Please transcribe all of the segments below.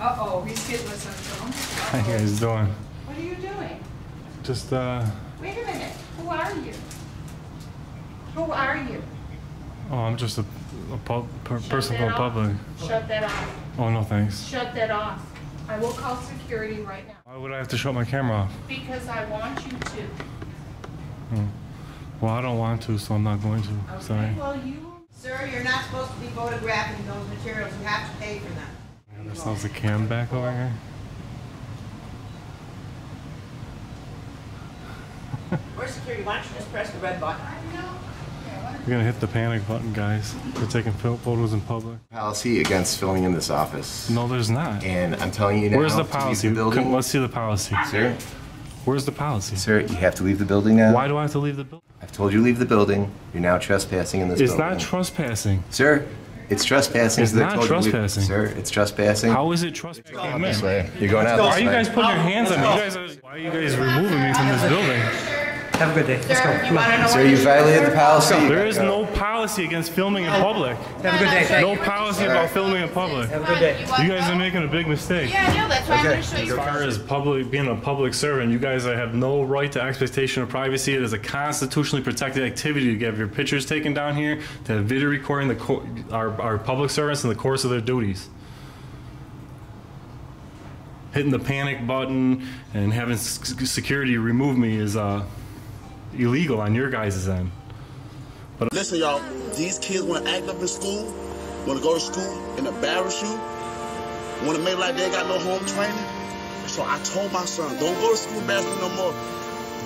Uh-oh, he's getting us on film. How you guys doing? What are you doing? Just uh Wait a minute, who are you? Who are you? oh, I'm just a, a pub, per, Shut person from the public. Shut that off. Oh no, thanks. Shut that off. I will call security right now Why would I have to shut my camera off? because I want you to. Hmm. Well, I don't want to, so I'm not going to. Okay, Sorry. well, you. Sir, you're not supposed to be photographing those materials. You have to pay for them. There sounds a cam back over here. Where's security? Why don't you just press the red button? We're gonna hit the panic button, guys. We're taking pho- photos in public. policy against filming in this office. No, there's not. And I'm telling you now. Where's the to leave policy? The. Come- Let's see the policy. Sir, Where's the policy? sir, you have to leave the building now. Why do I have to leave the building? I've told you leave the building. You're now trespassing in this building. It's building. not trespassing. Sir, it's trespassing. It's not told you trespassing. Sir, it's trespassing. How is it trespassing? This. You're going out Why are you guys putting your hands on me? Are, why are you guys removing me from this building? Have a good day. Let's go. Sir, you want to know Sir, you violated the policy. There is no policy against filming in public. Have a good day. No policy about filming in public. Have a good day. You guys are making a big mistake. Yeah, I know, that's why I'm gonna show As far as public being a public servant, you guys have no right to expectation of privacy. It is a constitutionally protected activity to have your pictures taken down here, to have video recording the our, our public servants in the course of their duties. Hitting the panic button and having security remove me is uh, illegal on your guys' end. But listen, y'all, these kids want to act up in school, want to go to school and embarrass you, want to make like they ain't got no home training. So I told my son, don't go to school embarrassing no more.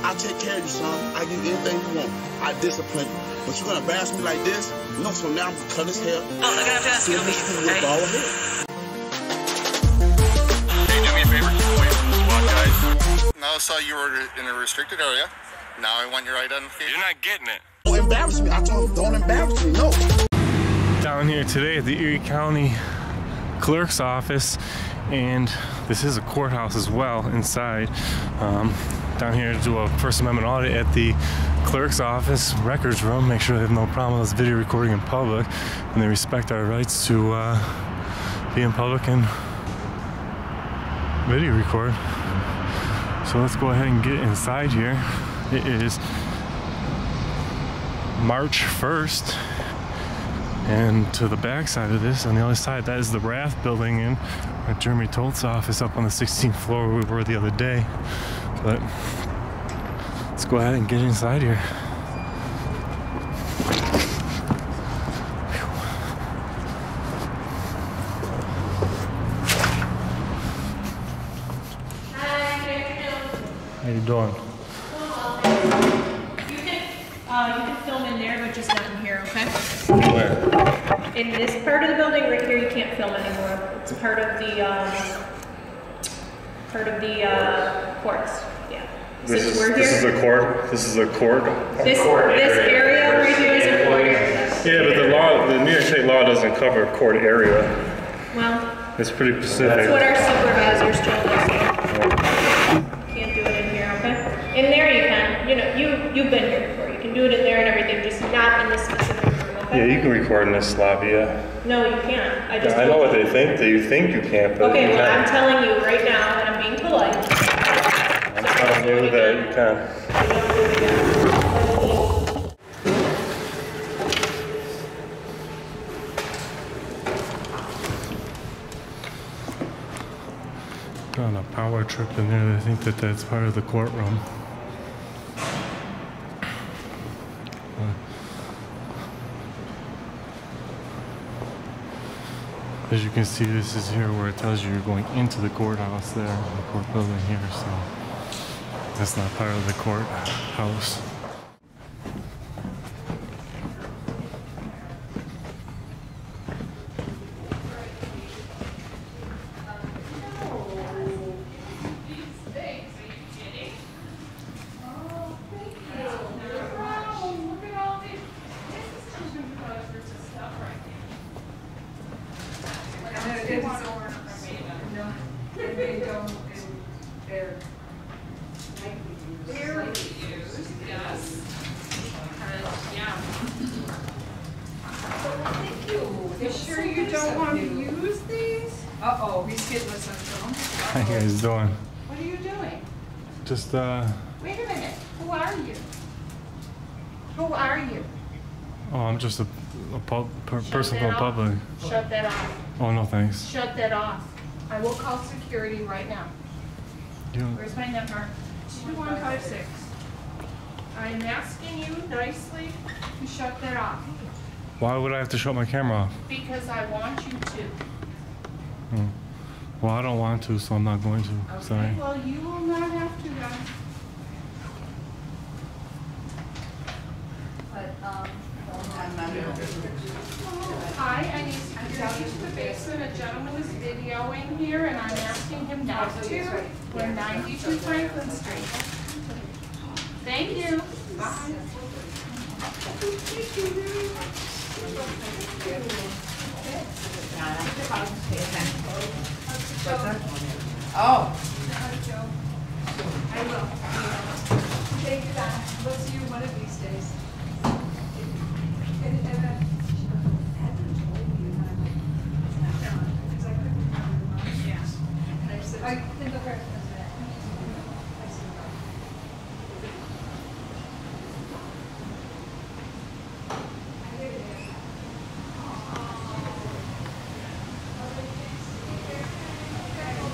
I take care of you, son. I give you anything you want. I discipline you. But you're going to bash me like this? No, so now I'm going to cut his hair. Oh, they're gonna have to ask you to leave, With okay? bald. Hey, do me a favor, keep away from the SWAT guys. Now I saw you were in a restricted area. Now I want your identification. You're not getting it. Don't embarrass me. I told him, don't embarrass me. No. down here today at the Erie County Clerk's office, and this is a courthouse as well inside. Um, down here to do a First Amendment audit at the clerk's office records room, make sure they have no problem with us video recording in public, and they respect our rights to uh, be in public and video record. So let's go ahead and get inside here. It is March 1st. And to the back side of this, on the other side, that is the Rath building in at Jeremy Toth's office up on the 16th floor where we were the other day. But let's go ahead and get inside here. How you doing? You can, uh, you can film in there, but just not in here, okay? Where? In this part of the building right here, you can't film anymore. It's part of the, um, part of the, uh, courts, yeah. Since we're here, a court. This is a court. this, this area right here is a court area. Yeah, but the law, the New York State law doesn't cover court area. Well, It's pretty that's specific. what our supervisors told us. Can't do it in here, okay? In there you can, you know, you, you've been here before. You can do it in there and everything, just not in this specific room, okay? Yeah, you can record in this lobby, yeah. No, you can't. I just. I know what they think, that you think you can't, but Okay, you well, I'm can. telling you right now and I'm being polite. I'm telling you that you can. On a power trip in there, they think that that's part of the courtroom. Can see, this is here where it tells you you're going into the courthouse there, the court building here, so that's not part of the courthouse. You sure you don't want to use these? Uh-oh, he's getting us in trouble. How you guys doing? What are you doing? Just uh Wait a minute, who are you? Who are you? oh, I'm just a, a pub, per, Shut person that from the public. Shut that off. Oh no, thanks. Shut that off. I will call security right now. You Where's my number? Two one five six. I'm asking you nicely to shut that off, why would I have to shut my camera off? because I want you to. Hmm. Well, I don't want to, so I'm not going to. Sorry. Well, you will not have to, guys. Hi, I need to tell you to the basement, a gentleman is videoing here, and I'm him to. We're ninety-two Franklin Street. Thank you. Bye. Oh, I will. Take it on. We'll see you one of these days. And- and, uh, I think of her as that.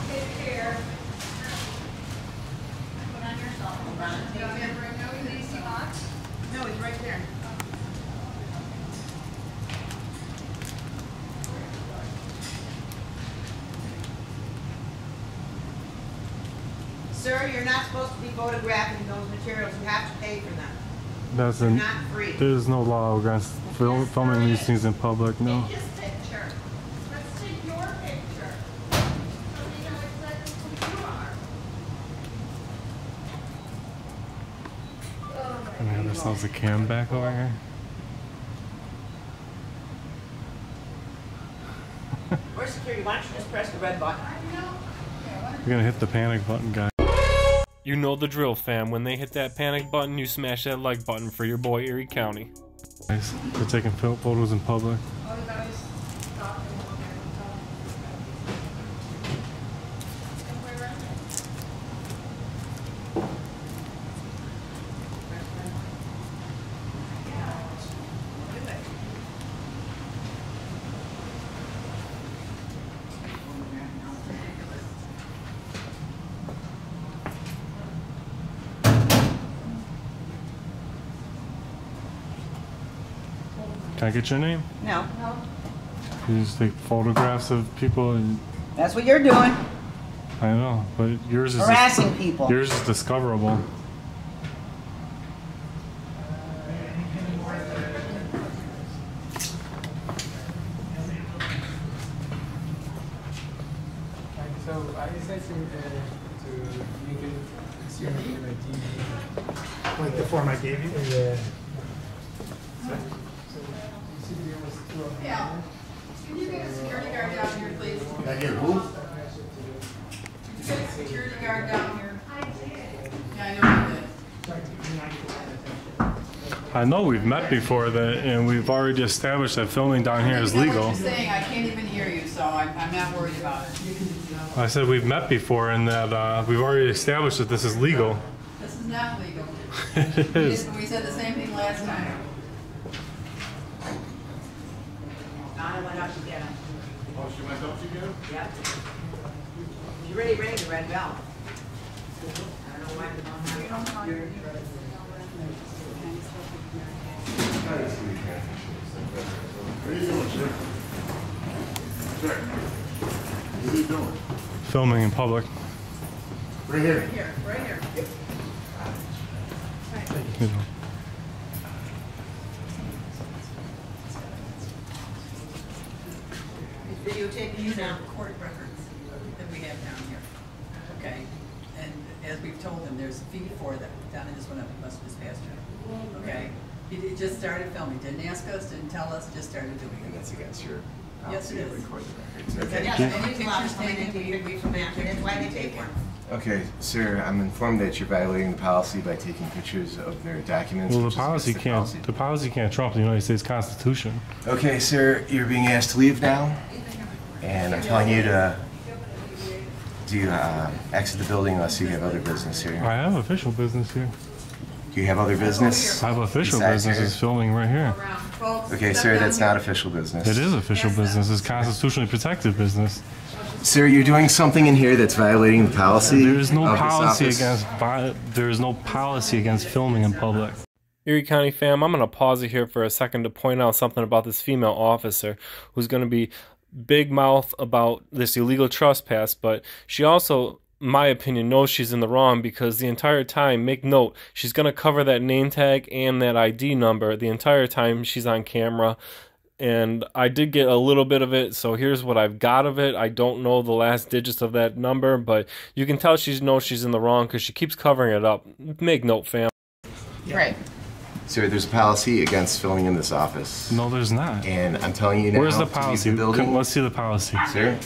Take care. no, he's right there. Sir, you're not supposed to be photographing those materials. You have to pay for them. That's They're an, not free. there's no law against fil- filming these things in public. No. Take his picture. Let's take your picture. So we know exactly who you are. Oh, I have ourselves a cam back over here. Where's security? Why don't you just press the red button? We're gonna hit the panic button, guys. You know the drill, fam. When they hit that panic button, you smash that like button for your boy Erie County. Nice. we're taking photos in public. Can I get your name? No, You just take photographs of people, and that's what you're doing. I know, but yours is Harassing people. yours is discoverable. So I decided to, uh, to make it easier with my TV. Like the form I gave you? Yeah. So, so you see there was two of them. Yeah. Can you get a security guard down here, please? Can I get who? Get a security guard down here. Yeah, I know you did. I know we've met before that, and we've already established that filming down here is legal. what you're saying, I can't even hear you, so I'm, I'm not worried about it. I said we've met before, and that uh, we've already established that this is legal. This is not legal. it We is. did- We said the same thing last time. Donna went up to get him. Oh, she went up to get him? Yep. She really rang the red bell. I don't know why we don't have. What are you doing, sir? Sir, what are you doing? Filming in public. Right here. Right Here, right here. You know. He's videotaping you now. court records that we have down here. Okay? And as we've told them, there's a fee for them. Donna just went up and must have passed her. Okay? He just started filming, didn't ask us, didn't tell us, just started doing it. That's against your Yes, it policy to is. record the records. Okay. Yes, from after, that's why they take one. Okay, sir, I'm informed that you're violating the policy by taking pictures of their documents. Well, which the is policy against the policy. can't. The policy can't trump the United States Constitution. Okay, sir, you're being asked to leave now, and I'm telling you to Do you uh, exit the building unless you have other business here? I have official business here. Do you have other business? I have official Besides business here? is filming right here. Okay, sir, that's not official business. It is official business. It's constitutionally protected business. Sir, you're doing something in here that's violating the policy. There is no of this policy office. against vi- there is no policy against filming in public. Erie County fam, I'm going to pause it here for a second to point out something about this female officer who's going to be big mouth about this illegal trespass, but she also, my opinion, knows she's in the wrong because the entire time, make note, she's going to cover that name tag and that ID number the entire time she's on camera. And I did get a little bit of it, so here's what I've got of it. I don't know the last digits of that number, but you can tell she knows she's in the wrong because she keeps covering it up. Make note, fam. Right. Sir, there's a policy against filming in this office. No, there's not. And I'm telling you now. Where's the to leave policy? The building. Come- Let's see the policy. Sir,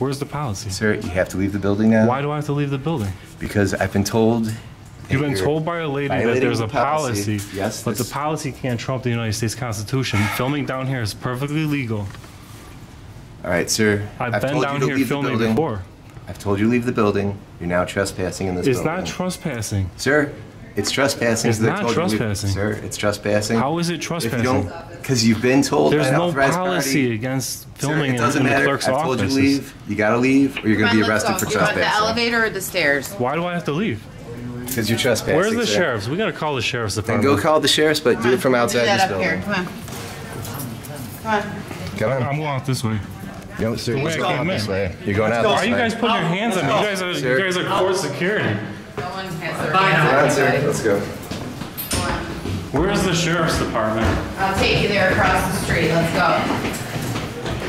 Where's the policy? sir, you have to leave the building now. Why do I have to leave the building? Because I've been told. You've been told by a lady that there's the a policy, Yes, but the policy can't trump the United States Constitution. Filming down here is perfectly legal. All right, sir. I've, been told you down to here filming before. I've told you to leave the building. You're now trespassing in this It's building. not trespassing. Sir, it's trespassing. It's not told you trespassing. Sir, it's trespassing. How is it If you trespassing? don't, because you've been told There's no policy party. against Sir, filming it doesn't in the matter. clerk's I've told you offices. to leave. You gotta leave, or you're gonna be Come on, arrested go. for You want the elevator or the stairs? Why do I have to leave? Because you're trespassing. Where's the sir. sheriffs? We gotta call the sheriff's Then go call the sheriffs, but do it from Do outside that this up here. building. Come on. Come on. Come on. I'm going out this way. No, sir, you're going out this way. You're going out this way. Why are you guys putting your hands on me? You guys are, Sir. you guys are court security. No one has their Come on, hands sir. on anybody. Let's go. Where's the sheriff's department? I'll take you there across the street. Let's go.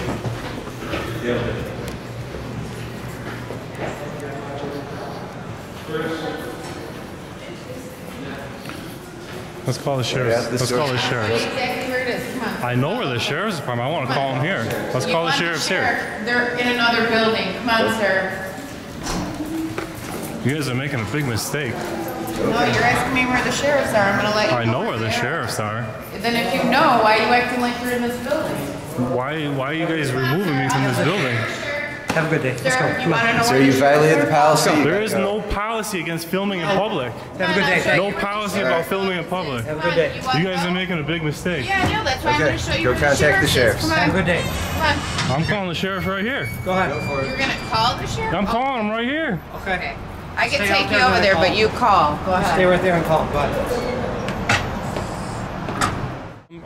Let's call the sheriff's. Yeah, Let's door. call the sheriff's. Exactly where it is. Come on. I know where the sheriff's department. I want to call him here. Let's You call the want sheriff's here. sheriff. They're in another building. Come on, sir. You guys are making a big mistake. No, you're asking me where the sheriffs are. I'm gonna let you I know where the sheriffs are. Then if you know, why are you acting like you're in this building? Why why are you guys removing me from this building? Have a good day. Let's go. you wanna Sir, you the sheriffs violated the are? policy. There is no policy against filming in public. Have a good day. No policy about filming in public. Have a good day. You guys are making a big mistake. Yeah, I know. That's why I'm Okay, gonna show you go the contact the sheriff sheriffs. Have a good day. Come on. I'm calling the sheriff right here. Go ahead. You're gonna call the sheriff? I'm calling him right here. Okay. Okay. I can Stay take you over there, but you call. Go ahead. Stay right there and call. Go ahead.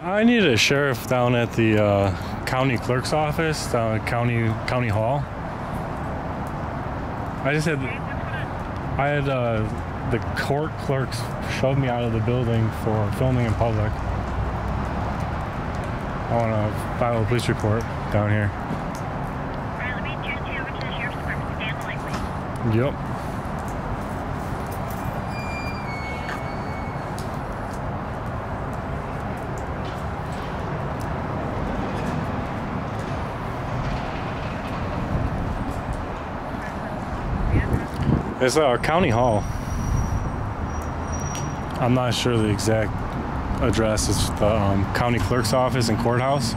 I need a sheriff down at the uh, county clerk's office, down at county county hall. I just had I had uh, the court clerks shove me out of the building for filming in public. I want to file a police report down here. Alright, let me transfer you over to the sheriff's department. Stay on the line, please. Yep. It's uh, County Hall. I'm not sure the exact address. It's the um, county clerk's office and courthouse.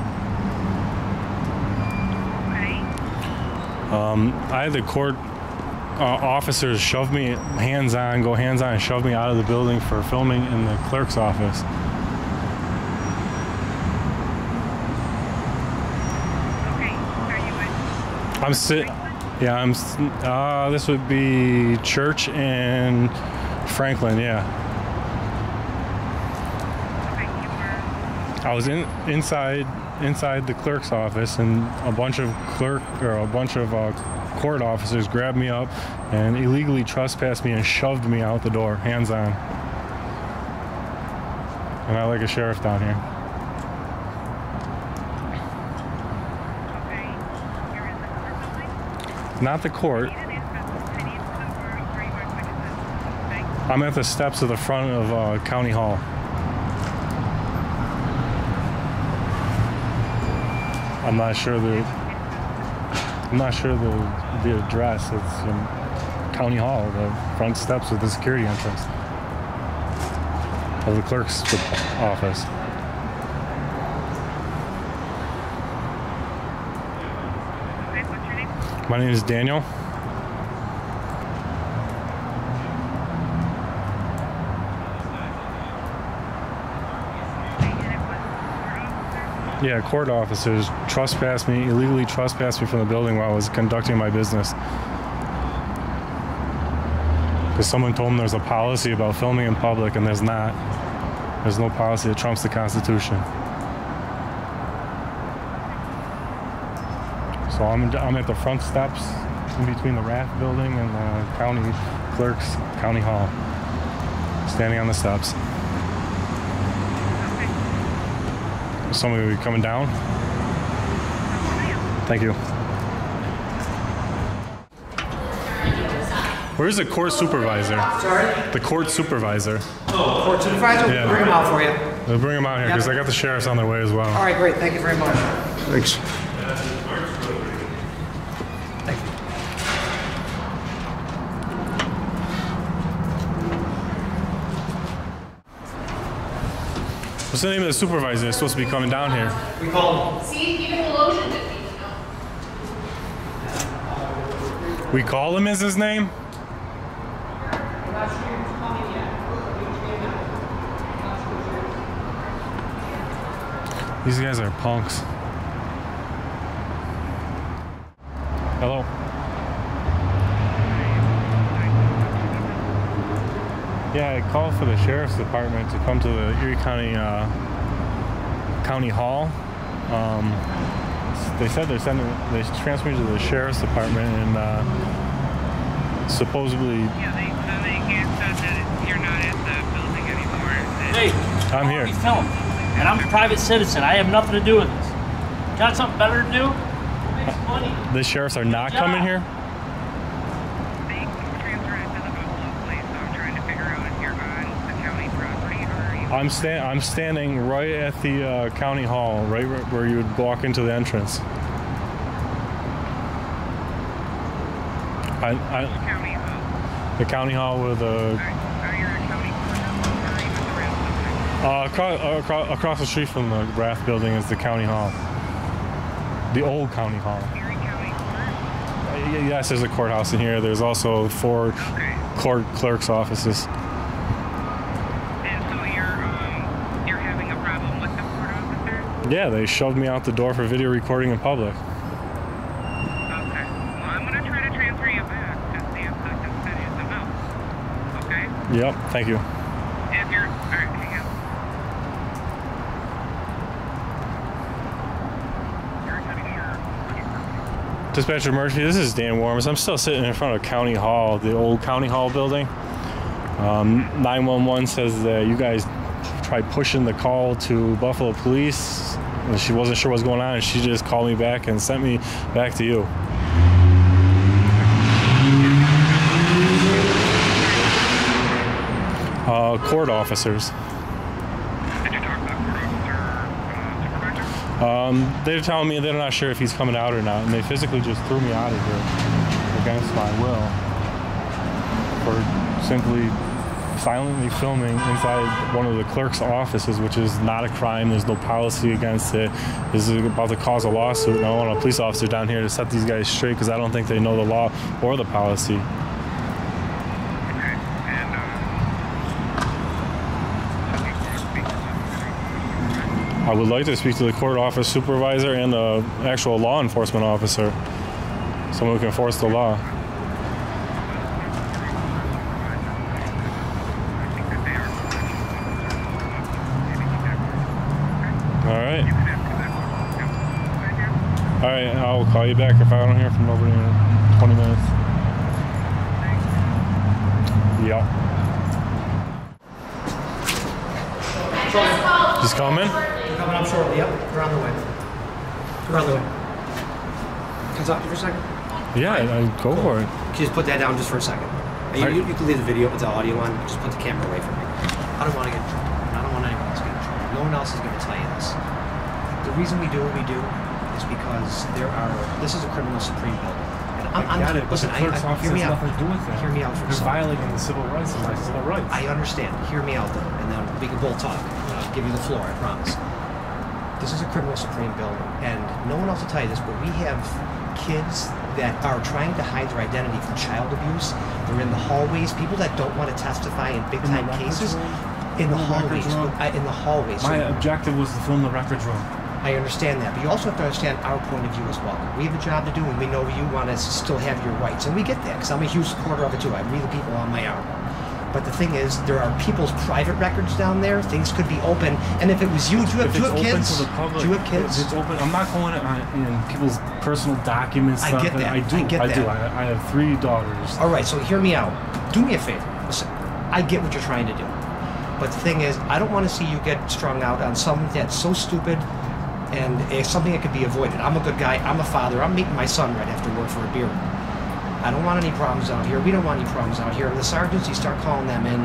Okay. Um, I had the court uh, officers shove me hands on, go hands on, and shove me out of the building for filming in the clerk's office. Okay. Are you I'm sit. Yeah, I'm. Uh, this would be Church and Franklin. Yeah, I was in inside inside the clerk's office, and a bunch of clerk or a bunch of uh, court officers grabbed me up and illegally trespassed me and shoved me out the door, hands on. And I like a sheriff down here. okay. You're in the court building? Not the court. You didn't ask us. I need to know where, where you are so I can the court. I'm at the steps of the front of uh, County Hall. I'm not sure the. I'm not sure the the address. It's in County Hall, the front steps of the security entrance of the clerk's office. My name is Daniel. Yeah, court officers trespassed me, illegally trespassed me from the building while I was conducting my business. Because someone told them there's a policy about filming in public, and there's not. There's no policy that trumps the Constitution. So I'm, I'm at the front steps in between the Rath building and the county clerk's county hall. Standing on the steps. Somebody will be coming down. Thank you. Where's the court supervisor? Sorry? The court supervisor. Oh, court supervisor? Yeah. Bring him out for you. They'll bring him out here because Yep. I got the sheriffs on their way as well. All right, great. Thank you very much. Thanks. What's the name of the supervisor that's supposed to be coming down here? We called See, even lotion didn't even know. We call him as his name? These guys are punks. Hello. Yeah, I called for the sheriff's department to come to the Erie County uh, County Hall. Um, they said they're sending, they transferred me to the sheriff's department and uh, supposedly Hey, I'm here. we film, and I'm a private citizen. I have nothing to do with this. Got something better to do? Make some money. The sheriffs are not coming here. I'm stand. I'm standing right at the uh, county hall, right where- you would walk into the entrance. I, I, the county hall with a. Uh, across, across, across the street from the Rath building is the county hall. The old county hall. Uh, Yes, there's a courthouse in here. There's also four court clerk's offices. Yeah, they shoved me out the door for video recording in public. Okay. Well, I'm going to try to transfer you back to see if I can send you some help. Okay? Yep, thank you. Dispatcher Murphy, this is Dan Warmus. I'm still sitting in front of County Hall, the old County Hall building. Um, 911 says that you guys tried pushing the call to Buffalo Police. And She wasn't sure what was going on, and she just called me back and sent me back to you. Uh, court officers. Um, they're telling me they're not sure if he's coming out or not, and they physically just threw me out of here against my will for simply silently filming inside one of the clerk's offices, which is not a crime. There's no policy against it. This is about to cause a lawsuit, and I want a police officer down here to set these guys straight because I don't think they know the law or the policy. I would like to speak to the court office supervisor and the actual law enforcement officer, someone who can enforce the law. All right. All right, I'll call you back if I don't hear from nobody in 20 minutes. Yeah. Just coming? Coming up shortly. Yep, they're on the way. They're on the way. Can I talk to you for a second? Yeah, I, I go for it. Can you just put that down just for a second? You, you, you can leave the video, put the audio on. Just put the camera away from me. I don't want to get. in trouble. I don't want anyone else to get in trouble. No one else is going to tell you this. The reason we do what we do is because there are. This is a criminal supreme building. And I'm, I'm it, listen. I, I, hear me out. to do with that. Hear me out for They're violating the civil rights of my civil rights. I understand. Hear me out though, and then we can both talk. I'll give you the floor. I promise. This is a criminal supreme building, and no one else will tell you this, but we have kids that are trying to hide their identity from child abuse. They're in the hallways. People that don't want to testify in big time cases. room? In the the hallways. I- In the hallways. My So- objective was to film the records room. I understand that, but you also have to understand our point of view as well. We have a job to do, and we know you want to still have your rights, and we get that because I'm a huge supporter of it too. I read the people on my arm. But the thing is, there are people's private records down there. Things could be open, and if it was you, do you have, do you have open kids? to the public, do you have kids? It's open. I'm not going uh, on in people's personal documents. I stuff, get that. I do. I get do. that. I, I have three daughters. All right, so hear me out. Do me a favor. Listen, I get what you're trying to do. But the thing is, I don't want to see you get strung out on something that's so stupid and it's something that could be avoided. I'm a good guy. I'm a father. I'm meeting my son right after work for a beer. I don't want any problems out here. We don't want any problems out here. And the sergeants, you start calling them in,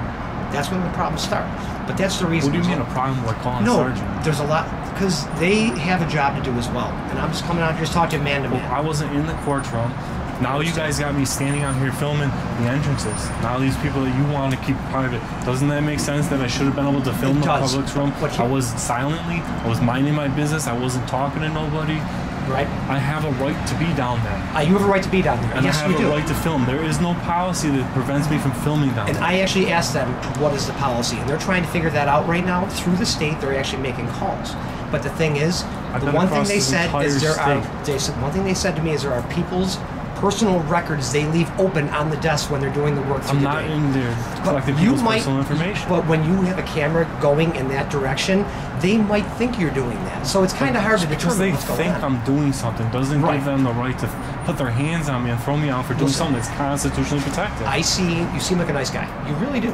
that's when the problems start. But that's the reason. What do you mean a problem with calling no, sergeant? there's a lot because they have a job to do as well. And I'm just coming out here just talking to man to man. I wasn't in the courtroom. Now you guys got me standing out here filming the entrances. Now these people that you want to keep private. Doesn't that make sense that I should have been able to film It the does. public's room? But I was silently. I was minding my business. I wasn't talking to nobody. Right. I have a right to be down there. Uh, you have a right to be down there. And yes, I have you a do. right to film. There is no policy that prevents me from filming down And there. I actually asked them what is the policy, and they're trying to figure that out right now through the state. They're actually making calls. But the thing is, I've the one thing they said is there are. They said one thing they said to me is there are people's personal records they leave open on the desk when they're doing the work I'm the not in there collecting you people's might, personal information. But when you have a camera going in that direction, they might think you're doing that. So it's kind of hard to determine because they think on. I'm doing something doesn't Right. give them the right to put their hands on me and throw me out for doing Listen. something that's constitutionally protected. I see you seem like a nice guy. You really do,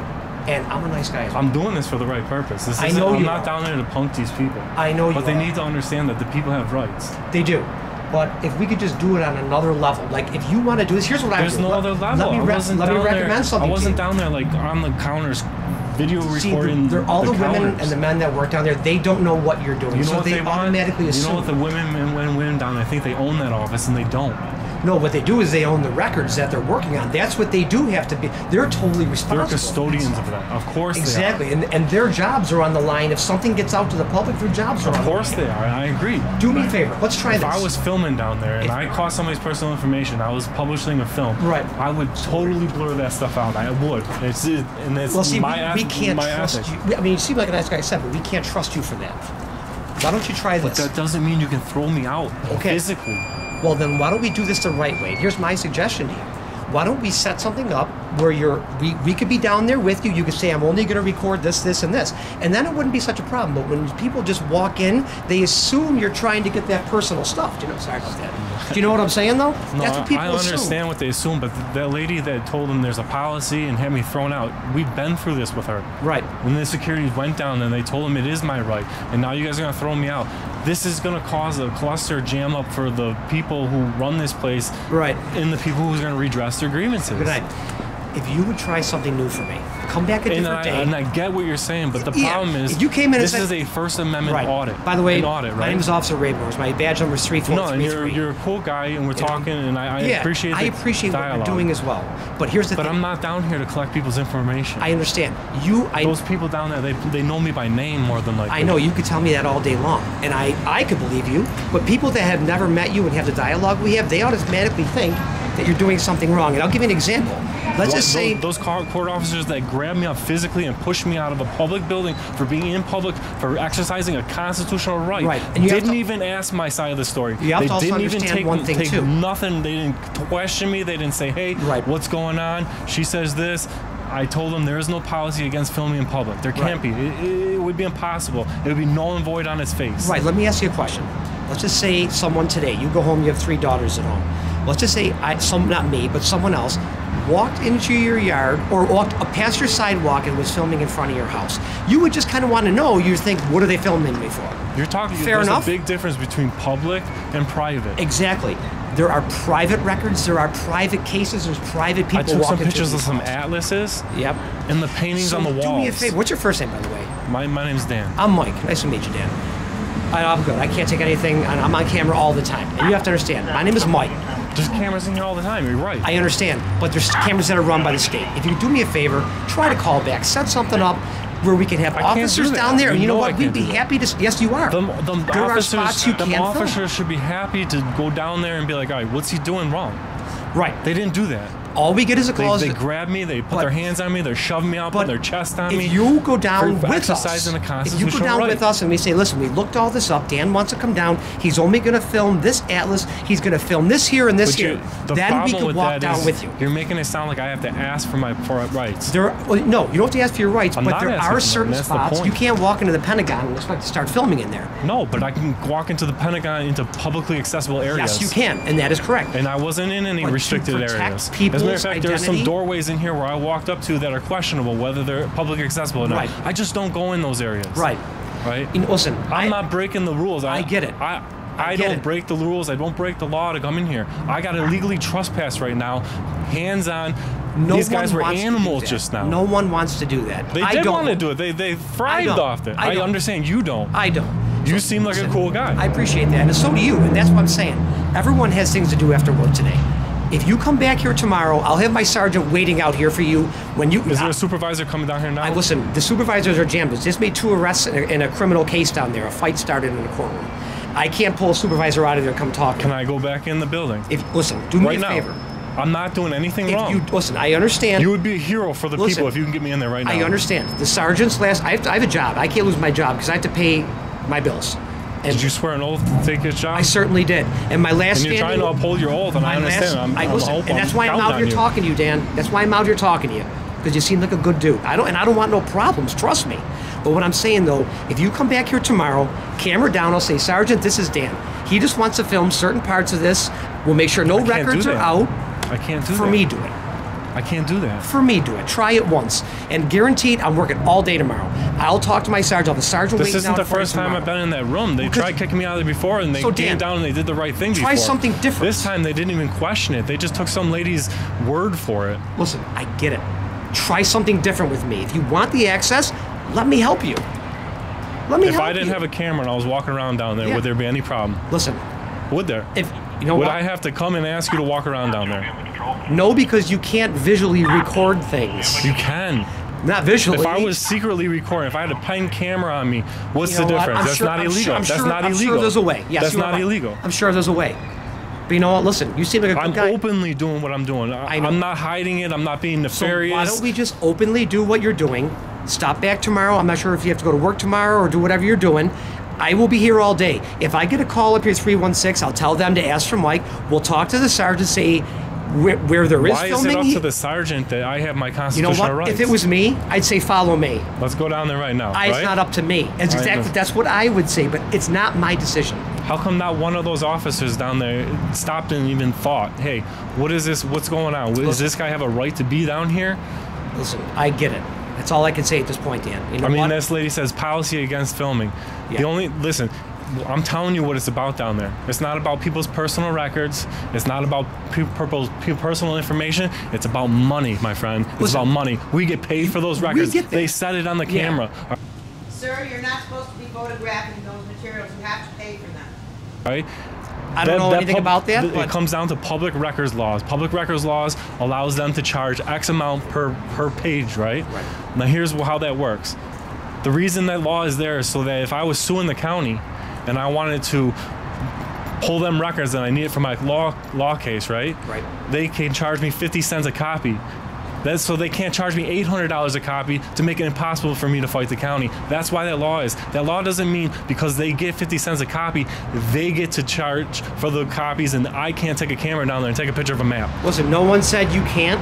and I'm a nice guy as well. I'm doing this for the right purpose. This I know I'm not are. down there to punk these people. I know you. But they are. need to understand that the people have rights. They do. But if we could just do it on another level, like if you want to do this, here's what I There's no other level. Let me, re- wasn't let me down recommend there. something. I wasn't down there like on the counters, video See, recording. they're, all the, women counters. and the men that work down there, they don't know what you're doing, You know so what they, they, automatically You know what the women and when women down there think they own that office and they don't. No, what they do is they own the records that they're working on. That's what they do have to be. They're totally responsible. They're custodians of that. Of course Exactly, and, and their jobs are on the line. If something gets out to the public, their jobs are Of course the they are. I agree. Do me a favor. Let's try if this. I was filming down there and If- I caught somebody's personal information, I was publishing a film. Right. I would totally blur that stuff out. I would. It's it, and it's well, see, my we, we can't my trust ethic. you. I mean, you seem like a nice guy, I said, but we can't trust you for that. Why don't you try this? But that doesn't mean you can throw me out Okay. physically. Well, then why don't we do this the right way? Here's my suggestion to you. Why don't we set something up where you're we, we could be down there with you. You could say, I'm only gonna record this, this, and this. And then it wouldn't be such a problem. But when people just walk in, they assume you're trying to get that personal stuff. Do you know sorry about that. Do you know what I'm saying though? No, That's what people I assume. understand what they assume, but th- that lady that told them there's a policy and had me thrown out, we've been through this with her. Right. When the security went down and they told them it is my right, and now you guys are gonna throw me out. This is gonna cause a cluster jam up for the people who run this place, Right. and the people who's gonna redress their grievances. Good night. If you would try something new for me, come back a And different I, day. and I get what you're saying, but the Yeah, problem is, you came in this said- is a First Amendment right. audit. By the way, an audit, right? my name is Officer Raybors. My badge number is three four no, and you're you're a cool guy, and we're know? talking, and I, I yeah, appreciate. I appreciate what you're doing as well. But here's the But thing. I'm not down here to collect people's information. I understand. You, I, Those people down there, they, they know me by name more than likely. I know you could tell me that all day long, and I, I could believe you. But people that have never met you and have the dialogue we have, they automatically think that you're doing something wrong. And I'll give you an example. Let's just say those, those court officers that grabbed me up physically and pushed me out of a public building for being in public for exercising a constitutional right. Right, and you didn't to- even ask my side of the story. You have they to also didn't even take, one thing, take too. nothing. They didn't question me. They didn't say, "Hey, Right. what's going on?" She says this. I told them there is no policy against filming in public. There can't Right. be. It, it, it would be impossible. It would be null and void on its face. Right, let me ask you a question. Let's just say someone today, you go home, you have three daughters at home. Let's just say I, some, not me, but someone else walked into your yard or walked past your sidewalk and was filming in front of your house. You would just kind of want to know. You think, what are they filming me for? You're talking. Fair there's enough. a big difference between public and private. Exactly. There are private records. There are private cases. There's private people I took some pictures of some atlases Yep. and the paintings So on the walls. do me a favor. What's your first name, by the way? My, my name's Dan. I'm Mike. Nice to meet you, Dan. I, I'm good. I can't take anything. and I'm on camera all the time. And you have to understand, my name is Mike. There's cameras in here all the time. You're right. I understand, but there's cameras that are run by the state. If you do me a favor, try to call back, set something up where we can have I officers down there. And You you know, know what? We'd be happy to. Yes, you are. Them, them there are spots you them can't film. officers should be happy to go down there and be like, all right, what's he doing wrong? Right. They didn't do that. All we get is a They, call. they is- grab me, they put But- their hands on me, they're shoving me up putting their chest on if me. If you go down with us, if you go down right. with us and we say, listen, we looked all this up. Dan wants to come down. He's only going to film this atlas. He's going to film this here and this But here. you, the then we can walk down with you. You're making it sound like I have to ask for my for rights. There, well, no, you don't have to ask for your rights, I'm but there are certain spots you can't walk into the Pentagon and expect to start filming in there. No, but I can walk into the Pentagon into publicly accessible areas. Yes, you can, and that is correct. And I wasn't in any But restricted areas. As a matter of fact, there are some doorways in here where I walked up to that are questionable whether they're public accessible or not. Right. I just don't go in those areas. Right. Right. Know, listen, I'm not breaking the rules. I, I get it. I I, get don't it. break the rules. I don't break the law to come in here. I got illegally trespass right now, hands on. No These guys were wants to do animals just now. No one wants to do that. They I did want to do it. They they thrived off it. I I, understand you don't. I don't. You seem like a cool guy. I appreciate that, and so do you, and that's what I'm saying. Everyone has things to do after work today. If you come back here tomorrow, I'll have my sergeant waiting out here for you. When you Is there a supervisor coming down here now? I listen. The supervisors are jammed. They just made two arrests in a, in a criminal case down there. A fight started in the courtroom. I can't pull a supervisor out of there. Come talk. Can I go back in the building? If listen, do me right a now. favor. I'm not doing anything If wrong. you listen, I understand. You would be a hero for the Listen, people if you can get me in there right now. I understand. The sergeant's last. I have, to, I have a job. I can't lose my job because I have to pay my bills. And Did you swear an oath to take this job? I certainly did. And my last. And you're trying to uphold your oath, and I my last- understand. I'm, I I'm listen, and that's why I'm out here talking to you, Dan. That's why I'm out here talking to you because you seem like a good dude. I don't, and I don't want no problems. Trust me. But what I'm saying though, if you come back here tomorrow, camera down, I'll say, Sergeant, this is Dan. He just wants to film certain parts of this. We'll make sure no I can't do records are out. I can't do For that. me, do it. I can't do that. For me, do it. Try it once, and guaranteed, I'm working all day tomorrow. I'll talk to my sergeant. A sergeant This isn't the first time I've been in that room. They tried kicking me out of there before, and they So, came Dan, down and they did the right thing try before. something different. This time they didn't even question it. They just took some lady's word for it. Listen, I get it. Try something different with me. If you want the access, let me help you. Let me If I didn't you. have a camera and I was walking around down there, Yeah. would there be any problem? Listen, Would there? if you know would what? I have to come and ask you to walk around down there? no, because you can't visually record things. You can. Not visually. If I was secretly recording, if I had a pen camera on me, what's You know the difference? I'm That's sure- not I'm illegal. sure- That's sure- not I'm illegal. sure there's a way. Yes, That's not right. illegal. I'm sure there's a way. But you know what? Listen, you seem like a good I'm guy. openly doing what I'm doing. I, I. I'm not hiding it. I'm not being nefarious. So nefarious. why don't we just openly do what you're doing? Stop back tomorrow. I'm not sure if you have to go to work tomorrow or do whatever you're doing. I will be here all day. If I get a call up here 316, I'll tell them to ask for Mike. We'll talk to the sergeant, say where, where there is Why is it up to the sergeant that I have my constitutional you know what? rights? If it was me, I'd say follow me. Let's go down there right now. I, It's not up to me. It's exactly that's what I would say, but it's not my decision. How come not one of those officers down there stopped and even thought, hey, what is this? What's going on? Does this guy have a right to be down here? Listen, I get it. That's all I can say at this point, Dan. You know I mean, what? this lady says policy against filming. Yeah. The only listen, I'm telling you what it's about down there. It's not about people's personal records. It's not about people's personal information. It's about money, my friend. It's Listen, about money. We get paid for those records. get. They said it on the Yeah. camera. Sir, you're not supposed to be photographing those materials. You have to pay for them. right? I don't know anything about that, th- but- It comes down to public records laws. Public records laws allows them to charge X amount per per page, right? Right. Now here's how that works. The reason that law is there is so that if I was suing the county and I wanted to pull them records and I need it for my law law case, right? Right. They can charge me 50 cents a copy. That's so they can't charge me $800 a copy to make it impossible for me to fight the county. That's why that law is. That law doesn't mean because they get 50 cents a copy, they get to charge for the copies and I can't take a camera down there and take a picture of a map. Listen, no one said you can't.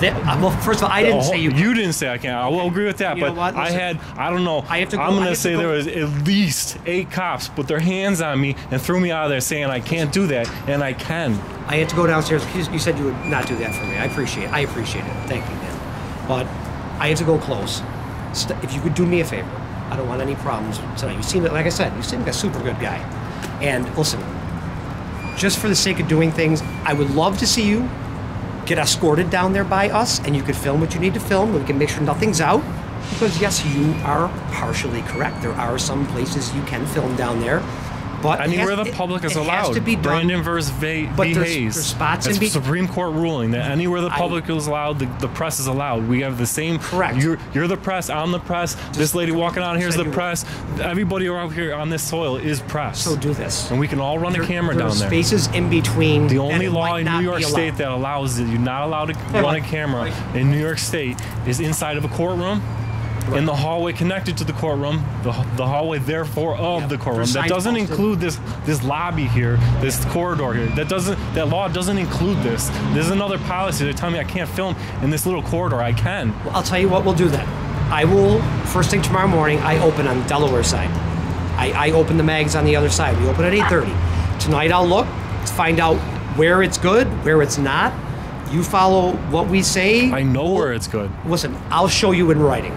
That, uh, well, first of all, I didn't Oh, say you. You didn't say I can't. I will agree with that. You but what? I had, I don't know. I have to go- I'm gonna say go- there was at least eight cops put their hands on me and threw me out of there saying I can't do that, and I can. I had to go downstairs. You you said you would not do that for me. I appreciate. It. I appreciate it. Thank you, man. But I have to go close. If you could do me a favor, I don't want any problems tonight. You seem like I said, you seem like a super good guy. And listen, just for the sake of doing things, I would love to see you get escorted down there by us, and you could film what you need to film. We can make sure nothing's out. Because yes, you are partially correct. There are some places you can film down there. But it anywhere has- the public is it has allowed. to be done- Brandon versus Va- But v. there's- Hayes. there's spots That's in be- Supreme Court ruling that anywhere the I- public is allowed, the, the press is allowed. We have the same. Correct. You're you're the press. I'm the press. this lady walking out here is the press. Everybody out here on this soil is press. So do this. And we can all run a camera down there. spaces in between. The only law in New York. State that allows that you're not allowed to Hey, run a camera in New York State is inside of a courtroom. In the hallway connected to the courtroom, the, the hallway therefore of the courtroom. That doesn't include this this lobby here, this corridor here. That doesn't that law doesn't include this. There's another policy. They're telling me I can't film in this little corridor. I can. Well, I'll tell you what we'll do then. I will first thing tomorrow morning. I open on the Delaware side. I, I open the mags on the other side. We open at 8:30. Tonight I'll look to find out where it's good, where it's not. You follow what we say. I know where it's good. Listen, I'll show you in writing.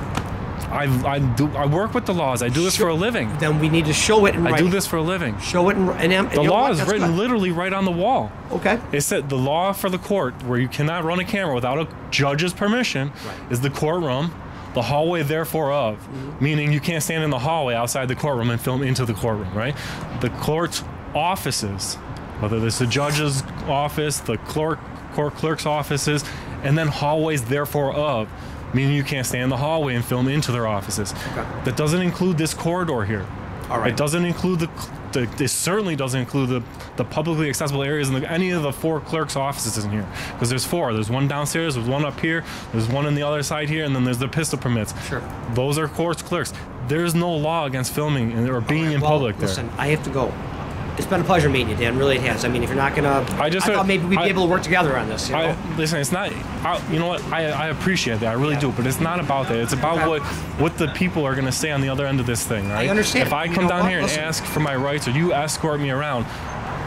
I I do I work with the laws. I do this for a living. Then we need to show it in I writing. do this for a living. Show it in and, and The you know law what? is That's written good. literally right on the wall. Okay. It said the law for the court where you cannot run a camera without a judge's permission is the courtroom, the hallway therefore of, Mm-hmm. meaning you can't stand in the hallway outside the courtroom and film into the courtroom, right? The court's offices, whether it's the judge's office, the clerk, court clerk's offices, and then hallways therefore of, meaning you can't stand in the hallway and film into their offices. That doesn't include this corridor here. All right. It doesn't include the, the it certainly doesn't include the, the publicly accessible areas in the, any of the four clerks' offices in here. Because there's four. There's one downstairs, there's one up here, there's one on the other side here, and then there's the pistol permits. Sure. Those are courts clerks. There's no law against filming and- or being in Well, public there. Listen, I have to go. It's been a pleasure meeting you, Dan. Really, it has. I mean, if you're not gonna, I just thought maybe we'd I- be able to work together on this. You know? I, listen, it's not. I, you know what? I, I appreciate that. I really Yeah. do. But it's not about that. It's about Okay. what what the people are going to say on the other end of this thing. Right? I understand. If I You come know down what? here and Listen. ask for my rights, or you escort me around,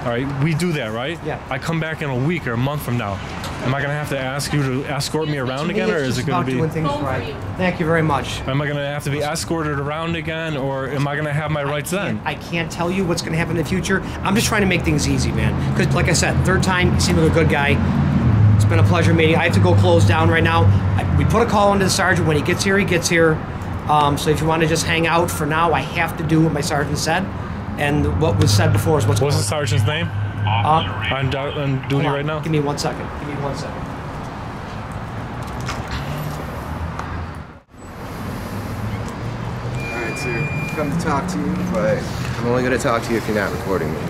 all right, we do that, right? Yeah. I come back in a week or a month from now. Am I going to have to ask you to escort me around To me, again, or is it going to be? doing things right? Thank you very much. Am I going to have to be escorted around again, or am I going to have my rights then? I can't tell you what's going to happen in the future. I'm just trying to make things easy, man. Because, like I said, third time, you seem like a good guy. It's been a pleasure meeting. I have to go close down right now. I, we put a call into the sergeant. When he gets here, he gets here. Um, so if you want to just hang out for now, I have to do what my sergeant said. And what was said before is what's What's the going sergeant's name? on. On, du- on duty Hold on. right now. Give me one second. Give me one second. All right, sir. Come to talk to you, but I'm only going to talk to you if you're not recording me.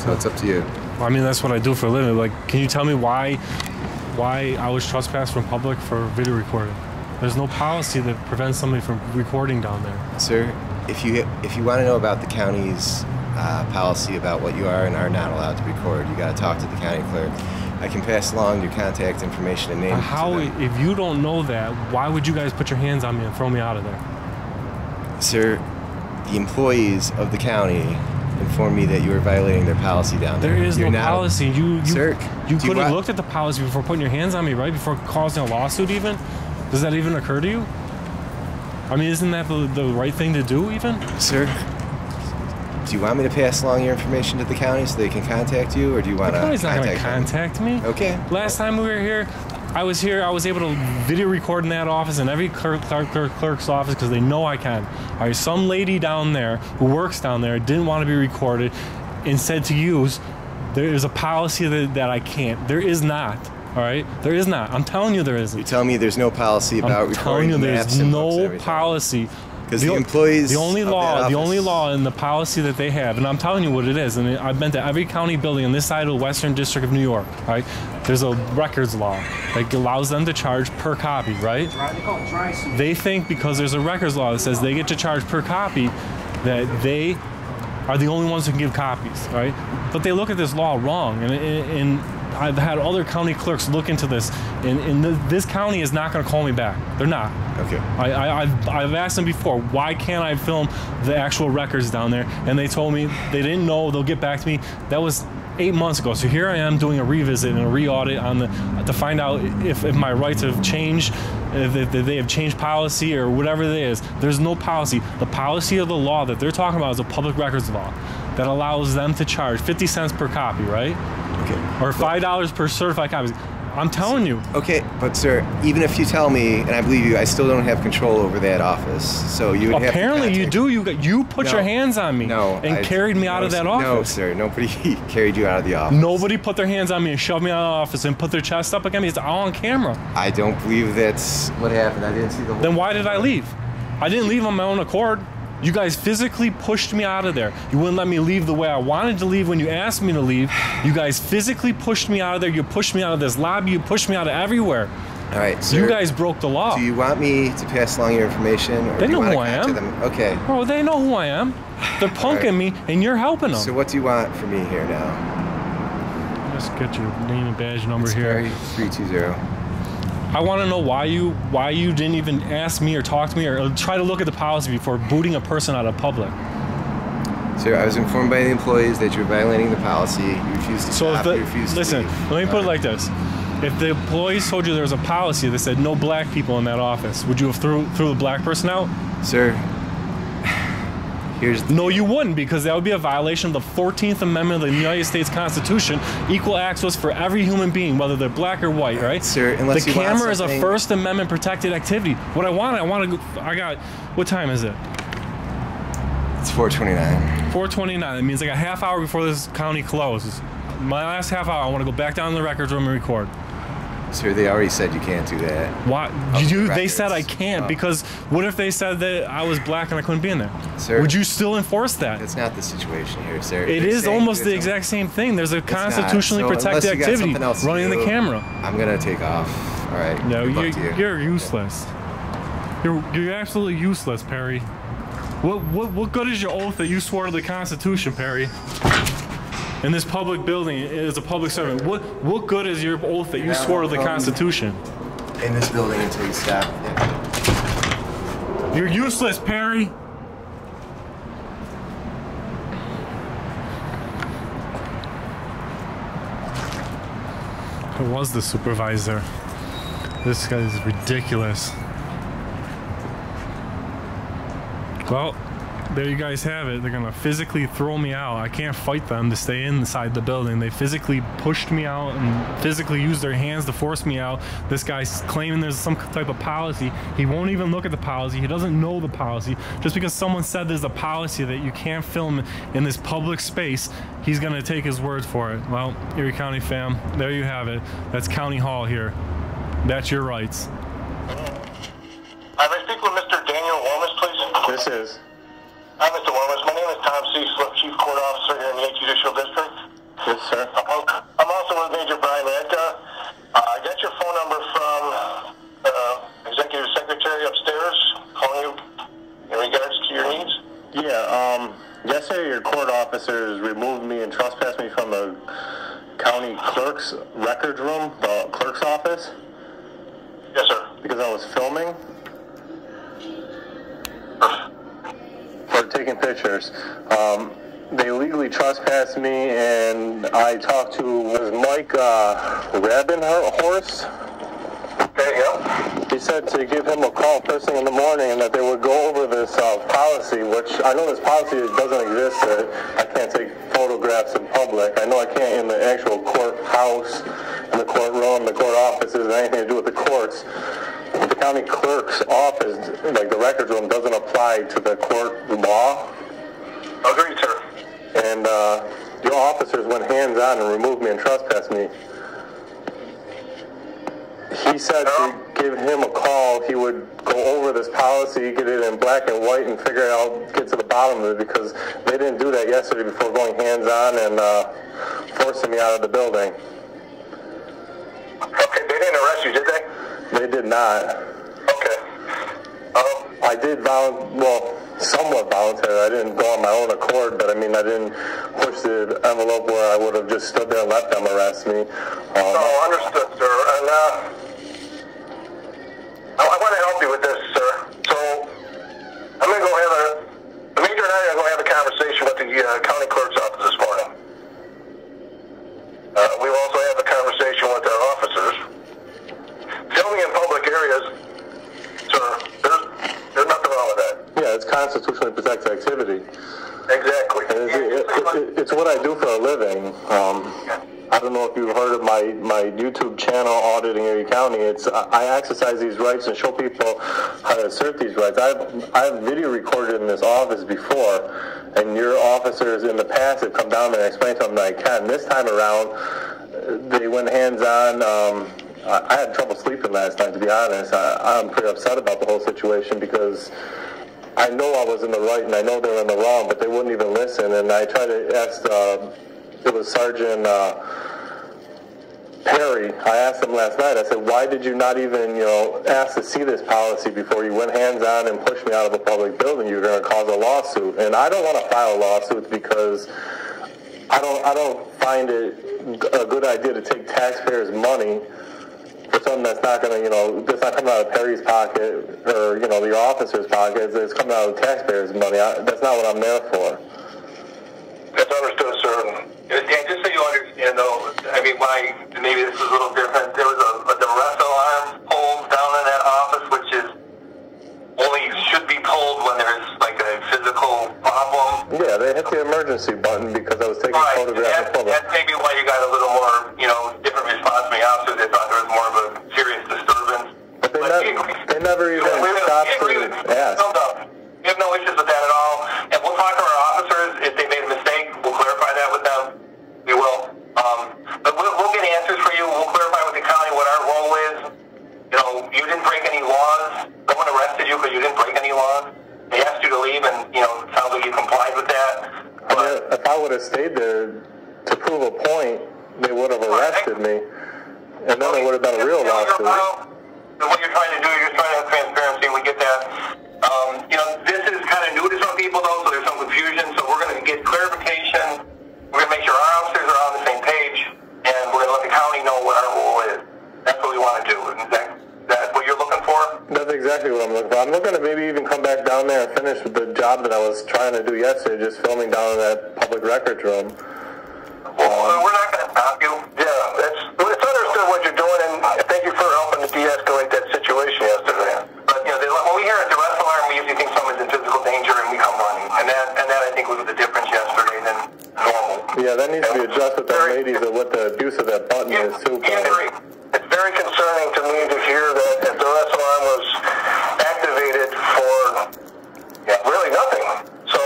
So it's up to you. Well, I mean, that's what I do for a living. Like, can you tell me why, why I was trespassed from public for video recording? There's no policy that prevents somebody from recording down there. Sir, if you if you want to know about the county's uh, policy about what you are and are not allowed to record, you got to talk to the county clerk. I can pass along your contact information and name. How, if you don't know that, why would you guys put your hands on me and throw me out of there? Sir, the employees of the county informed me that you were violating their policy down there. There is You're no not- policy. You, you, Sir, you could have looked at the policy before putting your hands on me, right? Before causing a lawsuit, even. Does that even occur to you? I mean, isn't that the, the right thing to do, even? Sir, do you want me to pass along your information to the county so they can contact you, or do you want The to county's not going to contact contact me. Okay. Last time we were here, I was here. I was able to video record in that office and every clerk, clerk, clerk, clerk's office because they know I can. All right, some lady down there who works down there didn't want to be recorded and said to use there is a policy that, that I can't. There is not. All right, there is not. I'm telling you, there isn't. You tell me there's no policy about I'm telling recording you, there's maps and books and no policy. Because The the employees the only law, the office- only law in the policy that they have, and I'm telling you what it is. And I've been to every county building on this side of the Western District of New York. Right, there's a records law that allows them to charge per copy. Right, They call it dry season. they think because there's a records law that says they get to charge per copy, that they are the only ones who can give copies, right? But they look at this law wrong, and, and I've had other county clerks look into this, and, and th- this county is not going to call me back. They're not. Okay. I, I, I've, I've asked them before, why can't I film the actual records down there? And they told me they didn't know. They'll get back to me. That was eight months ago. So here I am doing a revisit and a re-audit on the to find out if, if my rights have changed, if, if they have changed policy or whatever it is. There's no policy. The policy of the law that they're talking about is a public records law that allows them to charge 50 cents per copy, right? Okay. Or five dollars per certified copy. I'm telling you. Okay, but sir, even if you tell me and I believe you, I still don't have control over that office. So you would have to Apparently you do. You got you put your hands on me No, and I- carried me out of that office. No, sir. Nobody carried you out of the office. Nobody put their hands on me and shoved me out of the office and put their chest up against me. It's all on camera. I don't believe that's what happened. I didn't see the whole. Then why did I leave? I didn't leave on my own accord. You guys physically pushed me out of there. You wouldn't let me leave the way I wanted to leave when you asked me to leave. You guys physically pushed me out of there. You pushed me out of this lobby. You pushed me out of everywhere. All right, sir. You guys broke the law. Do you want me to pass along your information? Or They do you know who I am. Them? Okay. Bro, they know who I am. They're punking me, and you're helping them. So what do you want from me here now? Just get your name and badge number It's here. Three two zero. I want to know why you why you didn't even ask me or talk to me or try to look at the policy before booting a person out of public. Sir, I was informed by the employees that you're violating the policy. You refused to So stop. the, you refused listen, to let me put it like this: If the employees told you there was a policy that said no black people in that office, would you have threw threw the black person out? Sir, here's no, you wouldn't because that would be a violation of the 14th Amendment of the United States Constitution. Equal access for every human being, whether they're black or white, right? Sir, unless the you camera is a First Amendment protected activity. What I want, I want to. go- I got. What time is it? It's 429. 429. It means like a half hour before this county closes. My last half hour, I want to go back down to the records room and record. Sir, they already said you can't do that. Why? You, the they said I can't Oh. because what if they said that I was black and I couldn't be in there? Sir, Would you still enforce that? That's not the situation here, sir. It They're is almost the exact same thing. There's a constitutionally So protected activity something else to running the camera. I'm gonna take off. All right. No, you're, you. you're useless. You're you're absolutely useless, Perry. What what what good is your oath that you swore to the Constitution, Perry? In this public building, as a public servant, what what good is your oath that you Yeah, swore to the Constitution? in this building until you stop. You're useless, Perry. Who was the supervisor? This guy is ridiculous. Well, there you guys have it. They're gonna physically throw me out. I can't fight them to stay inside the building. They physically pushed me out and physically used their hands to force me out. This guy's claiming there's some type of policy. He won't even look at the policy. He doesn't know the policy. Just because someone said there's a policy that you can't film in this public space, he's gonna take his word for it. Well, Erie County fam, there you have it. That's County Hall here. That's your rights. Hi, may I speak with Mr. Daniel Warmus, please? This is. Hi, Mr. Warmus. My name is Tom Ciesla, Chief Court Officer here in the 8th Judicial District. Yes, sir. I'm, I'm also with Major Brian Radka. Uh, I got your phone number from uh, Executive Secretary upstairs calling you in regards to your needs. Yeah, um, yesterday your court officers removed me and trespassed me from the county clerk's records room, the clerk's office. Yes, sir. Because I was filming. Or taking pictures. Um, they legally trespassed me and I talked to, was Mike, uh, Rabinhorst? Okay, yeah. He said to give him a call first thing in the morning and that they would go over this uh, policy, which I know this policy doesn't exist. That I can't take photographs in public. I know I can't in the actual courthouse, in the courtroom, the court offices, anything to do with the courts. The county clerk's office, like the records room, doesn't apply to the court law. Agreed, sir. And uh, your officers went hands on and removed me and trespassed me. He said to give him a call. He would go over this policy, get it in black and white, and figure out, get to the bottom of it because they didn't do that yesterday before going hands on and uh, forcing me out of the building. Okay, they didn't arrest you, did they? They did not. Okay. Um, I did vol well, somewhat voluntary. I didn't go on my own accord, but I mean, I didn't push the envelope where I would have just stood there and let them arrest me. Um, Oh, understood, sir. And uh, I, I want to help you with this, sir. So I'm going to go have a, the major and I are going to have a conversation with the uh, county clerk's office this morning. Uh, we will also have a conversation with our officers. Filming in public areas, sir, there's, there's nothing wrong with that. Yeah, it's constitutionally protected activity. Exactly. And It's, it, it, it's I do for a living. Um, I don't know if you've heard of my, my YouTube channel, Auditing Erie County. It's I exercise these rights and show people how to assert these rights. I've I've video recorded in this office before, and your officers in the past have come down and explained to them that I can. This time around, they went hands-on. Um, I I had trouble sleeping last night, to be honest. I, I'm pretty upset about the whole situation because I know I was in the right and I know they were in the wrong, but they wouldn't even listen. And I tried to ask, uh, it was Sergeant uh, Perry. I asked him last night, I said, why did you not even, you know, ask to see this policy before you went hands-on and pushed me out of a public building? You're going to cause a lawsuit. And I don't want to file lawsuits because I don't, I don't find it a good idea to take taxpayers' money for something that's not going to, you know, that's not coming out of Perry's pocket or, you know, your officer's pocket. It's coming out of taxpayers' money. I, that's not what I'm there for. That's understood, sir. And just so you understand, though, I mean, why maybe this is a little different. There was a, a duress alarm pulled down in that office, which is only should be pulled when there's like a physical problem. Yeah, they hit the emergency button because I was taking Right. photographs of. That's maybe why you got a little more, you know, different response from the officers. They thought there was more of a serious disturbance. But they, never, they never even stopped to ask. No, no. We have no issues with that at all. And we'll talk to our officers. If they made a mistake, we'll clarify that with them. We will. Um, but we'll, we'll get answers for you. We'll clarify with the county what our role is. You know, you didn't break any laws. No one arrested you because you didn't break any laws. They asked you to leave, and, you know, it sounds like you complied with that. I mean, if I would have stayed there to prove a point, they would have arrested me, and then it would have been a real lawsuit. And what you're trying to do, you're just trying to have transparency, and we get that. Um, you know, this is kind of new to some people, though, so there's some confusion. So we're going to get clarification. We're going to make sure our officers are on the same page, and we're going to let the county know what our role is. That's what we want to do. Is that, that what you're looking for? That's exactly what I'm looking for. I'm looking to maybe even come back down there and finish the job that I was trying to do yesterday, just filming down in that public records room. Well, we're not going to stop you. Yeah, that's it's understood what you're doing, and thank you for helping to de-escalate that situation yesterday. But you know, they, when we hear a duress alarm, we usually think someone's in physical danger, and we come running. And that, and that I think was the difference yesterday than normal. Yeah, that needs to be adjusted. with the ladies of what the abuse of that button is too. It's very concerning to me to hear that a duress alarm was activated for yeah, really nothing. So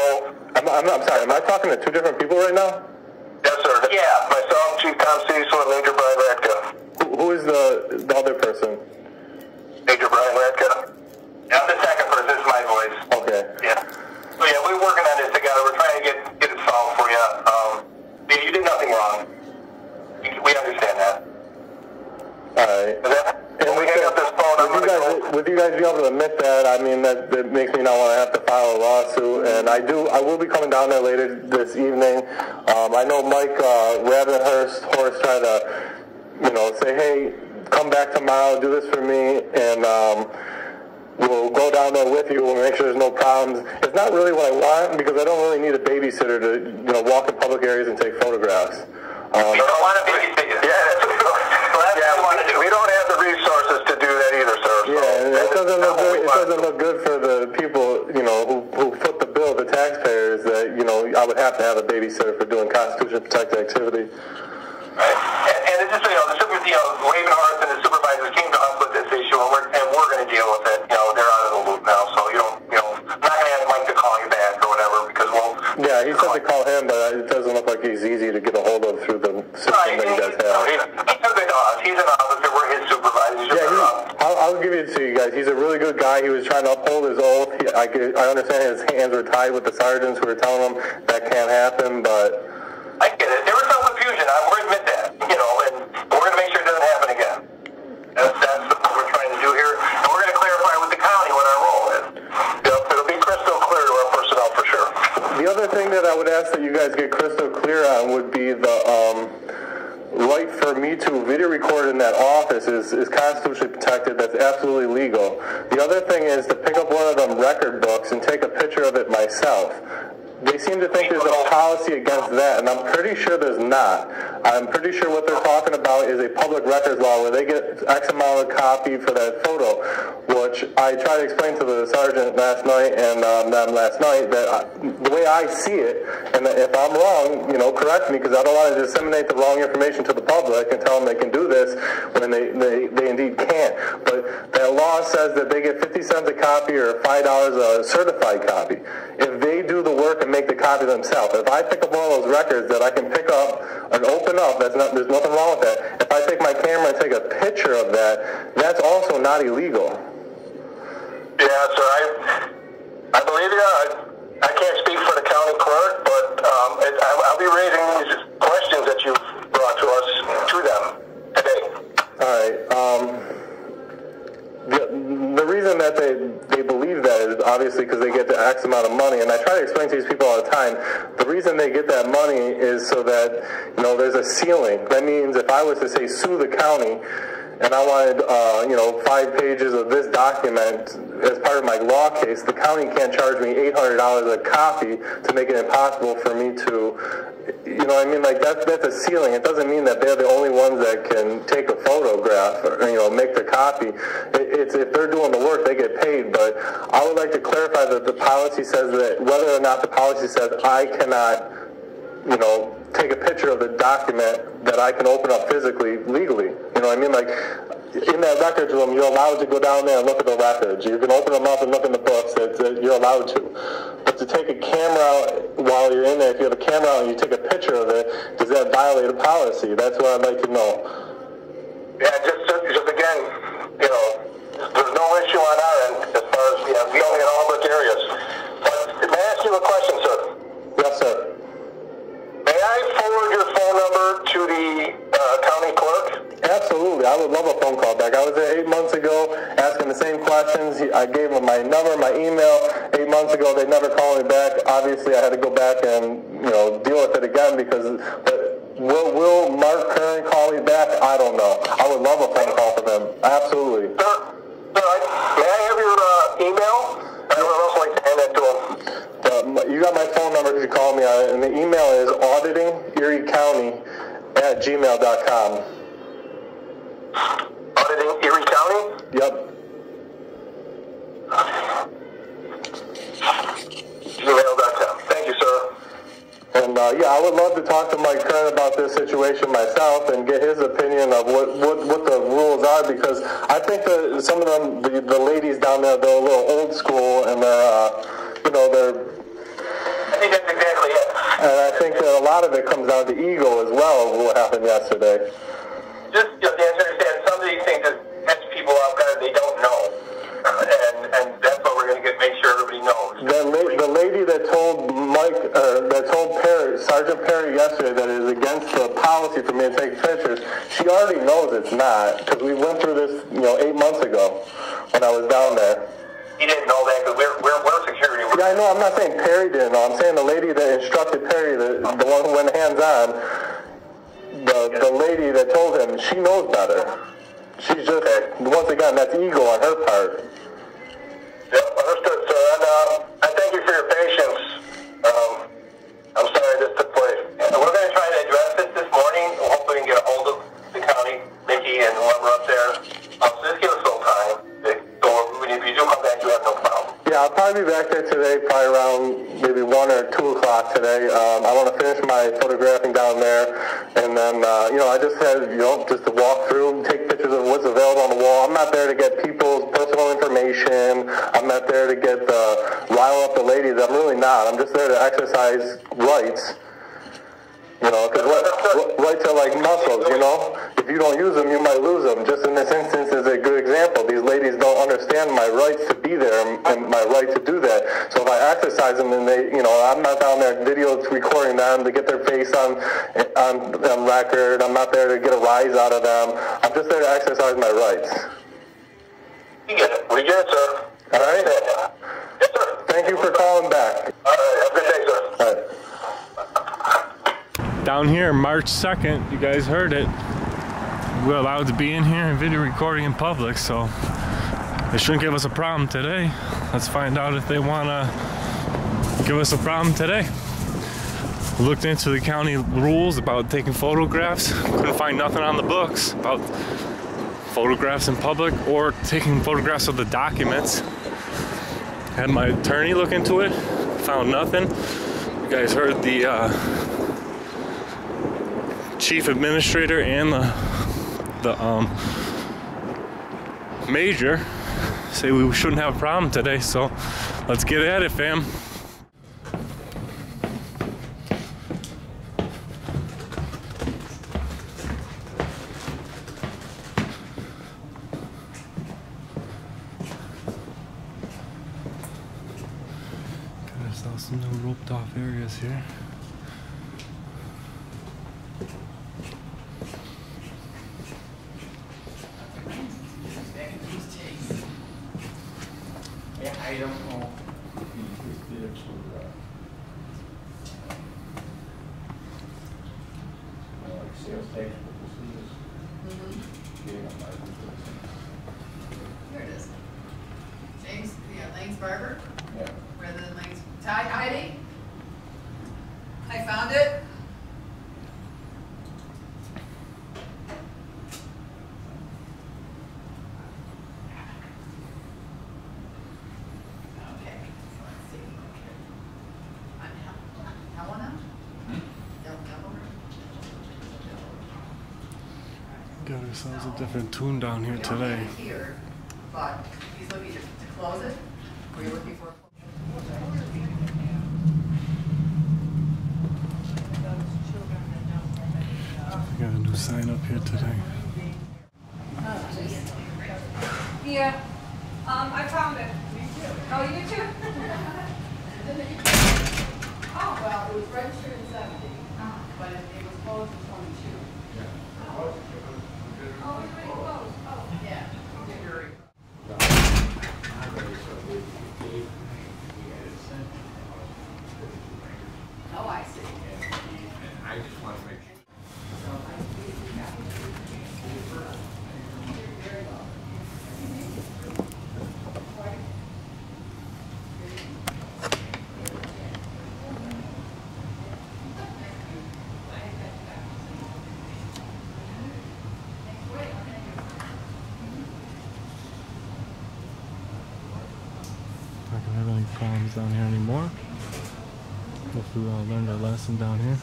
I'm, I'm, I'm sorry. Am I talking to two different people right now? yes, sir. Yeah, myself, Chief Tom Ciesla, and Major Brian Radka. Who, who is the the other person? Major Brian Radka. Yeah, the second person is my voice. Okay. Yeah. So yeah, we're working on this together. We're trying to get get it solved for you. Um, you did nothing wrong. We, we understand that. All right. And we hang up this phone, Would you guys, would you guys be able to admit that? I mean, that, that makes me not want to have to file a lawsuit. And I do, I will be coming down there later this evening. Um, I know Mike uh, Ravenhurst, Horace, tried to, you know, say, hey, come back tomorrow, do this for me, and um, we'll go down there with you. We'll make sure there's no problems. It's not really what I want because I don't really need a babysitter to, you know, walk in public areas and take photographs. Um, You don't want to babysit you. Yeah, that's, that's yeah, we do. We don't have the resources to do that either, sir. Yeah, and it doesn't look good. It doesn't look good for the people, you know, who, who foot the bill, the taxpayers. That you know, I would have to have a babysitter for doing constitution protected activity. And, and it's just, you know, the super, you know, Ravenhurst and the supervisors came to us with this issue, and we're, and we're going to deal with it. You know, they're out of the loop now, so you don't, you know, I'm not going to ask Mike to call you back or whatever because we'll. Yeah, he said to call him, but it doesn't look like he's easy to get a hold of through the system that you guys have. He's, he's a good us. He's an officer. We're his supervisors. Yeah, he, I'll, I'll give it to you guys. He's a really good guy. He was trying to uphold his oath. He, I, I understand his hands were tied with the sergeants who were telling him that can't happen, but I get it. There was some confusion. I will admit that. You know, and we're going to make sure it doesn't happen again. That's, that's what we're trying to do here. And we're going to clarify with the county what our role is. Yep, it'll be crystal clear to our personnel for sure. The other thing that I would ask that you guys get crystal clear on would be the um, right for me to video record in that office is, is constitutionally protected. That's absolutely legal. The other thing is to pick up one of them record books and take a picture of it myself. they seem to think there's a policy against that, and I'm pretty sure there's not. I'm pretty sure what they're talking about is a public records law where they get X amount of copy for that photo, which I tried to explain to the sergeant last night and um, them last night that I, the way I see it, and if I'm wrong, you know, correct me because I don't want to disseminate the wrong information to the public and tell them they can do this when they, they, they indeed can't. But that law says that they get 50 cents a copy or $5 a certified copy. If they do the work and make the copy themselves, if I pick up one of those records that I can pick up and open up, that's not, there's nothing wrong with that. If I take my camera and take a picture of that, that's also not illegal. Yeah, sir, I, I believe you. I, I can't speak for the county clerk, but um, it, I, I'll be raising these questions that you brought to us to them today. All right. Um, the, the reason that they, they believe that is obviously because they get the X amount of money, and I try to explain to these people all the time. The reason they get that money is so that you know there's a ceiling. That means if I was to say sue the county, and I wanted uh, you know five pages of this document as part of my law case, the county can't charge me eight hundred dollars a copy to make it impossible for me to you know, I mean, like that's that's a ceiling. It doesn't mean that they're the only ones that can take a photograph or you know make the copy. It, it's if they're doing the work, they get paid. But I would like to clarify that the policy says that whether or not the policy says I cannot, you know, take a picture of the document that I can open up physically legally. You know, what I mean, like in that records room, you're allowed to go down there and look at the records. You can open them up and look in the books. That, that you're allowed to. But to take a camera out while you're in there, if you have a camera out and you take a picture of it, does that violate a policy? That's what I'd like to know. Yeah, just, just, just again, you know, there's no issue on our end as far as, yeah, we only in all brick areas. But may I ask you a question, sir? Yes, sir. May I forward your phone number to the uh, county clerk? Absolutely. I would love a phone call back. I was there eight months ago asking the same questions. He- I gave them my number, my email. Eight months ago, they never called me back. Obviously, I had to go back and, you know, deal with it again because but will, will Mark Kearns call me back? I don't know. I would love a phone call from him. Absolutely. Sir, sir, I, may I have your uh, email? I would also like to hand that to him. Uh, you got my phone number if you call me on it, and the email is auditing Erie County at gmail.com. Auditing Erie County? Yep. Gmail.com. Thank you, sir. And uh, yeah, I would love to talk to Mike Kearns about this situation myself and get his opinion of what, what, what the rules are because I think that some of them, the, the ladies down there, they're a little old school and they're, uh, you know, they're. I think that's exactly it. And I think that a lot of it comes down to ego as well, of what happened yesterday. Just, know, you to understand, some of these things that catch people off guard, they don't know. And, and that's what we're going to get, make sure everybody knows. The, la- the lady that told Mike, uh, that told Perry, Sergeant Perry yesterday that it is against the policy for me to take pictures, she already knows it's not because we went through this, you know, eight months ago when I was down there. He didn't know that because we're, we're, we're security. Yeah, I know. I'm not saying Perry didn't know. I'm saying the lady that instructed Perry, the, the one who went hands on, the the lady that told him, she knows better. She's just once again that's ego on her part. Yep, understood, sir. And I thank you for your patience. Um, I'm sorry this took place. We're going to try to address it this morning. Hopefully, we can get a hold of the county, and whoever up there. Um, so just give us a little time. So if you do come back, you have no problem. Yeah, I'll probably be back there today, probably around maybe one or two o'clock today. Um, I want to finish my photographing down there, and then uh, you know I just had you know just to walk through, take pictures of what's available on the wall. I'm not there to get people's personal information. I'm not there to get the rile up the ladies. I'm really not. I'm just there to exercise rights. You know, because rights are like muscles, you know? If you don't use them, you might lose them. Just in this instance is a good example. These ladies don't understand my rights to be there and, my right to do that. So if I exercise them and they, you know, I'm not down there video recording them to get their face on, on, on record. I'm not there to get a rise out of them. I'm just there to exercise my rights. We get it. We get it, sir. All right? Yes, sir. Thank you for calling back. All right. Have a good day, sir. All right. Down here, March 2nd, you guys heard it. We're allowed to be in here and video recording in public, so they shouldn't give us a problem today. Let's find out if they want to give us a problem today. Looked into the county rules about taking photographs. Couldn't find nothing on the books about photographs in public or taking photographs of the documents. Had my attorney look into it. Found nothing. You guys heard the uh, chief administrator and the the um, major say we shouldn't have a problem today. So let's get at it, fam. Some little roped off areas here. Yeah, I don't know if he just did it for, uh, you know, like sales tax purposes. Getting a license. Here it is. James, yeah, Lane's Barber, Yeah. rather than Lane's tie hiding. I found it. Okay, so let's see. I'm Hel- Helena? Del Delaware? Got ourselves a different tune down here We don't have today. it Here, but he's looking to, to close it, or you're looking for? Got a new sign up here today. Yeah, um, I found it. Oh, you too? Oh, well, it was registered in seventy, but it, it was closed in twenty-two. Oh, it's already closed. Oh. Yeah. Oh, I see. I just want to make sure. Not gonna have any problems down here anymore. Hopefully we all down here.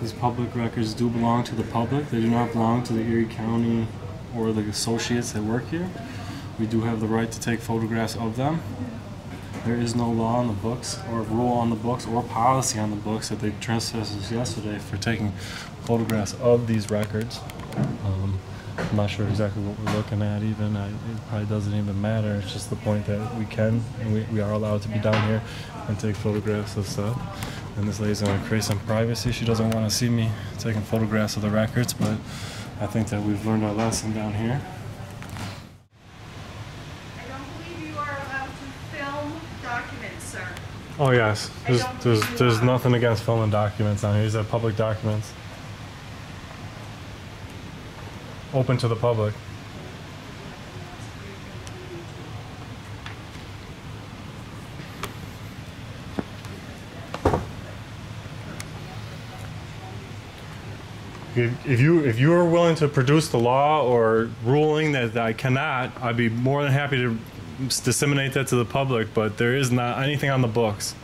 These public records do belong to the public. They do not belong to the Erie County or the associates that work here. We do have the right to take photographs of them. There is no law on the books, or rule on the books, or policy on the books that they trespassed yesterday for taking photographs of these records. I'm not sure exactly what we're looking at even. I, it probably doesn't even matter. It's just the point that we can and we, we are allowed to be down here and take photographs of stuff. And this lady's going to create some privacy. She doesn't want to see me taking photographs of the records, but I think that we've learned our lesson down here. I don't believe you are allowed to film documents, sir. Oh yes, there's there's there's nothing against filming documents on here. These are public documents, open to the public. If, you if you are willing to produce the law or ruling that I cannot, I'd be more than happy to disseminate that to the public. But there is not anything on the books.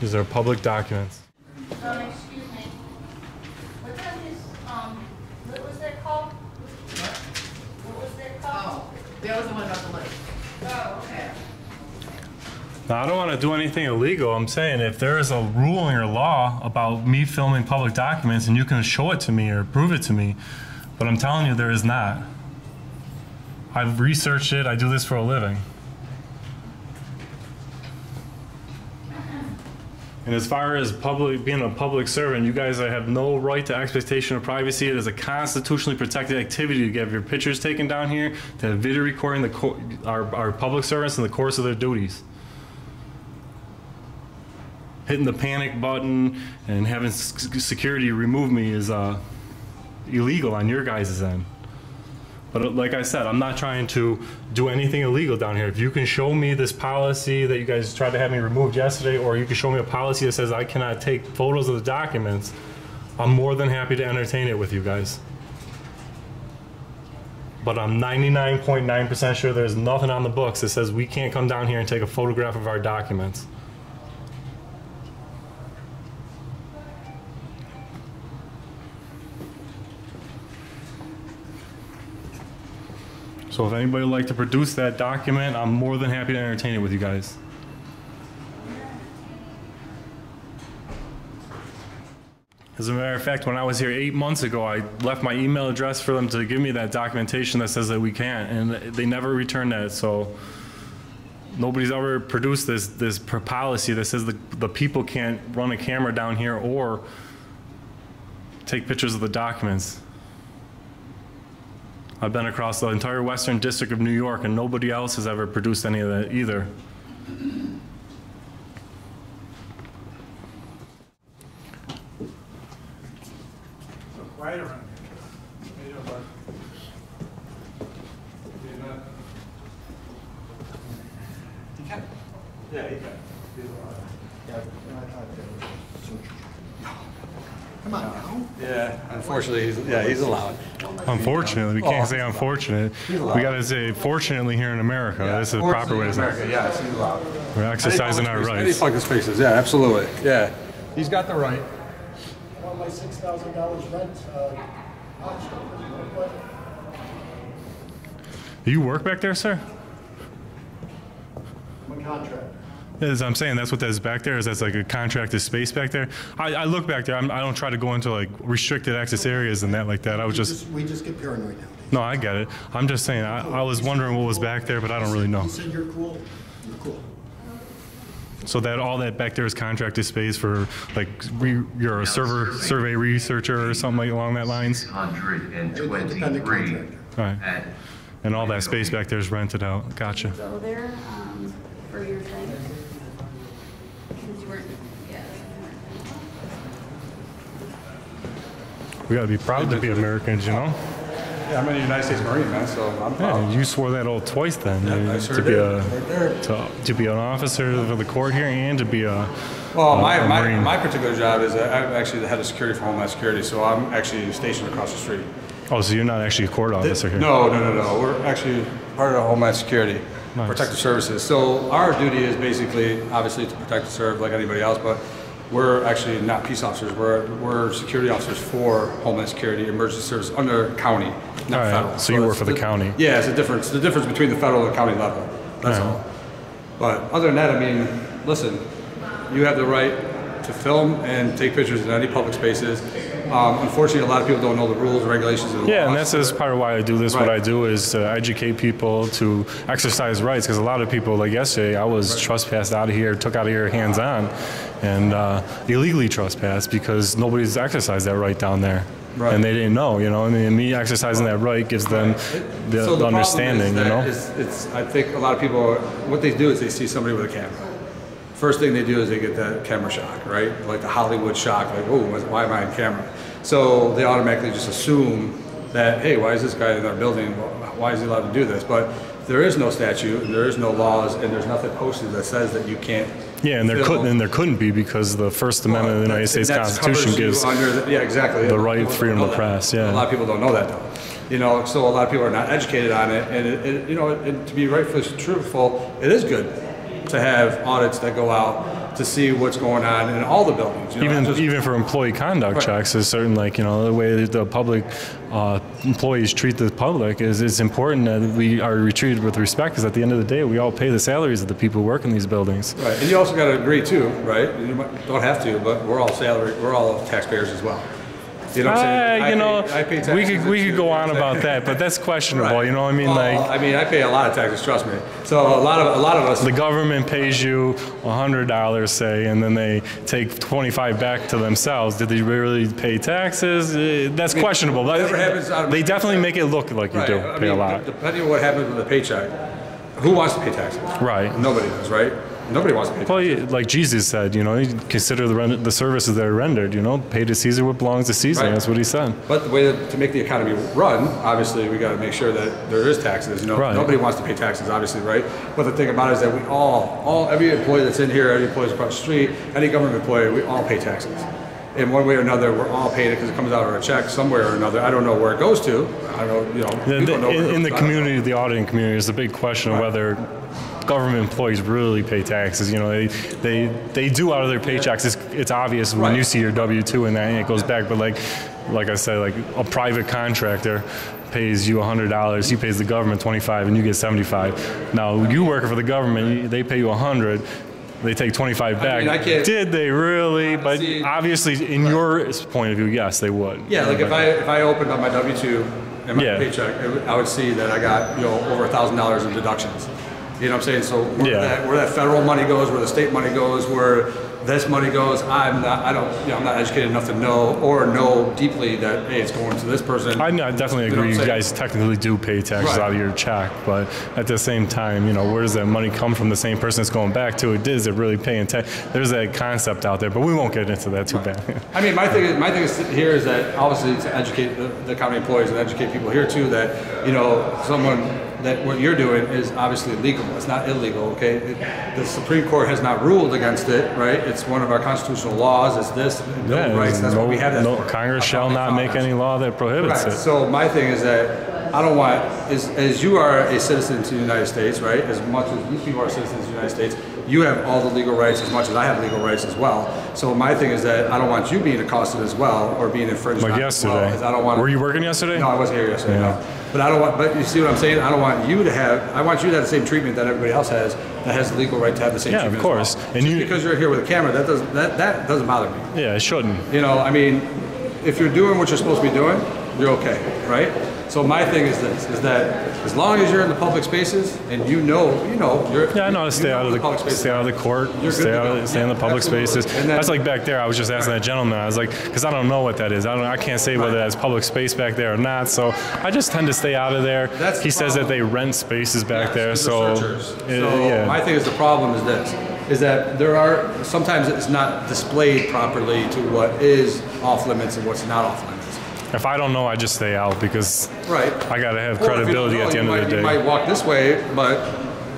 These are public documents. Um, excuse me. What time is, um, what was that called? What was that called? Oh, that was the one about the lake. Oh, okay. Now, I don't want to do anything illegal. I'm saying if there is a ruling or law about me filming public documents and you can show it to me or prove it to me, but I'm telling you there is not. I've researched it. I do this for a living. And as far as public being a public servant, you guys have no right to expectation of privacy. It is a constitutionally protected activity to get your pictures taken down here, to have video recording the our, our public servants in the course of their duties. Hitting the panic button and having security remove me is uh, illegal on your guys' end. But uh, like I said, I'm not trying to do anything illegal down here. If you can show me this policy that you guys tried to have me removed yesterday, or you can show me a policy that says I cannot take photos of the documents, I'm more than happy to entertain it with you guys. But I'm 99.9% sure there's nothing on the books that says we can't come down here and take a photograph of our documents. So if anybody would like to produce that document, I'm more than happy to entertain it with you guys. As a matter of fact, when I was here eight months ago, I left my email address for them to give me that documentation that says that we can't, and they never returned that. So nobody's ever produced this this policy that says the the people can't run a camera down here or take pictures of the documents. I've been across the entire Western District of New York, and nobody else has ever produced any of that either. So quiet around here. How you doing, bud? You not- You can. Yeah, you can. Come on now. Yeah, unfortunately, he's, yeah, he's allowed. Unfortunately, we can't say unfortunate. We gotta say fortunately here in America. This is the proper way to say it. yes, he's allowed. We're exercising our rights. Any rights. public spaces, yeah, absolutely, yeah. He's got the right. Want my six thousand dollars rent, uh, option. Do you work back there, sir? I'm a contractor. As I'm saying, that's what that is back there. Is that's like a contracted space back there? I, I look back there. I'm, I don't try to go into like restricted access areas and that like that. I was We just We just get paranoid now. no, I get it. I'm just saying. I, I was wondering what was back there, but I don't really know. You said you're cool, you're cool. So that all that back there is contracted space for like re, you're a server survey researcher or something like along that lines. Independent 123 contractor. Right. And all that space back there is rented out. Gotcha. go there um, for your thing? Because you weren't, yeah. We got to be proud to be Americans, you know. Yeah, I'm in the United States Marine, man, so I'm Yeah, you swore that oath twice then. Yeah, I sure to be did, a right there. to, to be an officer of the court here and to be a Well, a- my, a my, my particular job is that I'm actually the head of security for Homeland Security, so I'm actually stationed across the street. Oh, so you're not actually a court officer here? No, no, no, no. We're actually part of the Homeland Security, Nice. Protective Services. So our duty is basically, obviously, to protect and serve like anybody else, but we're actually not peace officers. We're, we're security officers for Homeland Security, emergency service under county, not right, federal. so you work for the county. Yeah, it's a difference. The difference between the federal and county level. That's All right. all. But other than that, I mean, listen, you have the right to film and take pictures in any public spaces. Um, unfortunately, a lot of people don't know the rules, regulations, and Yeah, and that's, that's part of why I do this. What I do is to educate people to exercise rights because a lot of people, like yesterday, I was trespassed out of here, took out of here hands on, and uh, illegally trespassed because nobody's exercised that right down there. Right. And they didn't know, you know. I mean, me exercising that right gives them the, So the understanding, you know. It's, it's, I think a lot of people, what they do is they see somebody with a camera. First thing they do is they get that camera shock, right? Like the Hollywood shock, like, oh, why am I on camera? So they automatically just assume that, hey, why is this guy in our building? Why is he allowed to do this? But there is no statute, and there is no laws, and there's nothing posted that says that you can't. Yeah, and there couldn't, and there couldn't be because the First Amendment of the United States Constitution gives under the- yeah, exactly. the right freedom of press. Yeah. A lot of people don't know that though. You know, so a lot of people are not educated on it, and it, it, you know, and to be rightfully truthful, it is good to have audits that go out to see what's going on in all the buildings. You know, even just- even for employee conduct Right. checks, is certain like you know the way that the public uh, employees treat the public is it's important that we are treated with respect. Because at the end of the day, we all pay the salaries of the people who work in these buildings. Right, and you also got to agree too, right? You don't have to, but we're all salary, we're all taxpayers as well. You know what I'm saying? Uh, I you pay- I pay we could we could go on about that, but that's questionable. Right. You know what I mean? Well, like I mean, I pay a lot of taxes. Trust me. So a lot of a lot of us. the government pays you hundred dollars, say, and then they take twenty five back to themselves. Did they really pay taxes? Uh, that's questionable. But whatever happens out of they definitely make it look like you Right. do I pay a lot. Depending on what happens with the paycheck, who wants to pay taxes? Right. Nobody does, right? Nobody wants to pay. Well, like Jesus said, you know, you consider the rend- the services that are rendered. You know, pay to Caesar what belongs to Caesar. Right. That's what he said. But the way to, to make the economy run, obviously, we got to make sure that there is taxes. You know, Right. nobody wants to pay taxes, obviously, right? But the thing about it is that we all, all, every employee that's in here, every employee across the street, any government employee, we all pay taxes. In one way or another, we're all paying it because it comes out of our check somewhere or another. I don't know where it goes to. I don't, you know, The- the- don't know in, in the community, the auditing community, is a big question of whether government employees really pay taxes. You know, they they, they do out of their paychecks. It's, it's obvious when you see your W two and that and it goes back. But like like I said, like a private contractor pays you $100 he pays the government 25 and you get 75 now you working for the government they pay you 100 they take 25 back mean, I can't- did they really but obviously in your point of view yes they would Yeah, like if I if I opened up my W two and my Yeah. paycheck, I would see that I got you know over a thousand dollars in deductions. You know what I'm saying? So where, Yeah. that, where that federal money goes, where the state money goes, where this money goes, I'm not. I don't. You know, I'm not educated enough to know or know deeply that hey, it's going to this person. I, I definitely You know agree. You guys technically do pay taxes Right. out of your check, but at the same time, you know, where does that money come from? The same person that's going back to it is it really paying tax? There's that concept out there, but we won't get into that too bad. I mean, my thing, is, my thing is here is that obviously to educate the, the county employees and educate people here too that you know someone that what you're doing is obviously legal. It's not illegal. Okay, it, the Supreme Court has not ruled against it. Right? It's one of our constitutional laws. It's this Bill of rights. That's no, what we have. That no. Congress shall not make any law that prohibits Right. it. So my thing is that I don't want, as, as you are a citizen to the United States, right? As much as these people are citizens to the United States, you have all the legal rights as much as I have legal rights as well. So my thing is that I don't want you being accosted as well or being infringed Like on as well, I don't want. Were you working yesterday? No, I wasn't here yesterday. Yeah. No. But I don't want. But you see what I'm saying? I don't want you to have. I want you to have the same treatment that everybody else has that has the legal right to have the same Yeah, of course. Well. And Just you- because you're here with a camera, that doesn't that, that doesn't bother me. Yeah, it shouldn't. You know, I mean, if you're doing what you're supposed to be doing, you're okay, right? So my thing is this: is that as long as you're in the public spaces and you know, you know, you're Yeah, I know to stay out of the public spaces. stay out of the court, You're stay out, of, stay in the public absolutely. spaces. And then- that's like back there. I was just asking that gentleman. I was like, because I don't know what that is. I don't. I can't say whether that's public space back there or not. So I just tend to stay out of there. That's the he says that they rent spaces back there. So, uh, so yeah. my thing is the problem is this: is that there are sometimes it's not displayed properly to what is off limits and what's not off limits. If I don't know, I just stay out because Right. I got to have Or you credibility know, at the end might, of the day. You might walk this way, but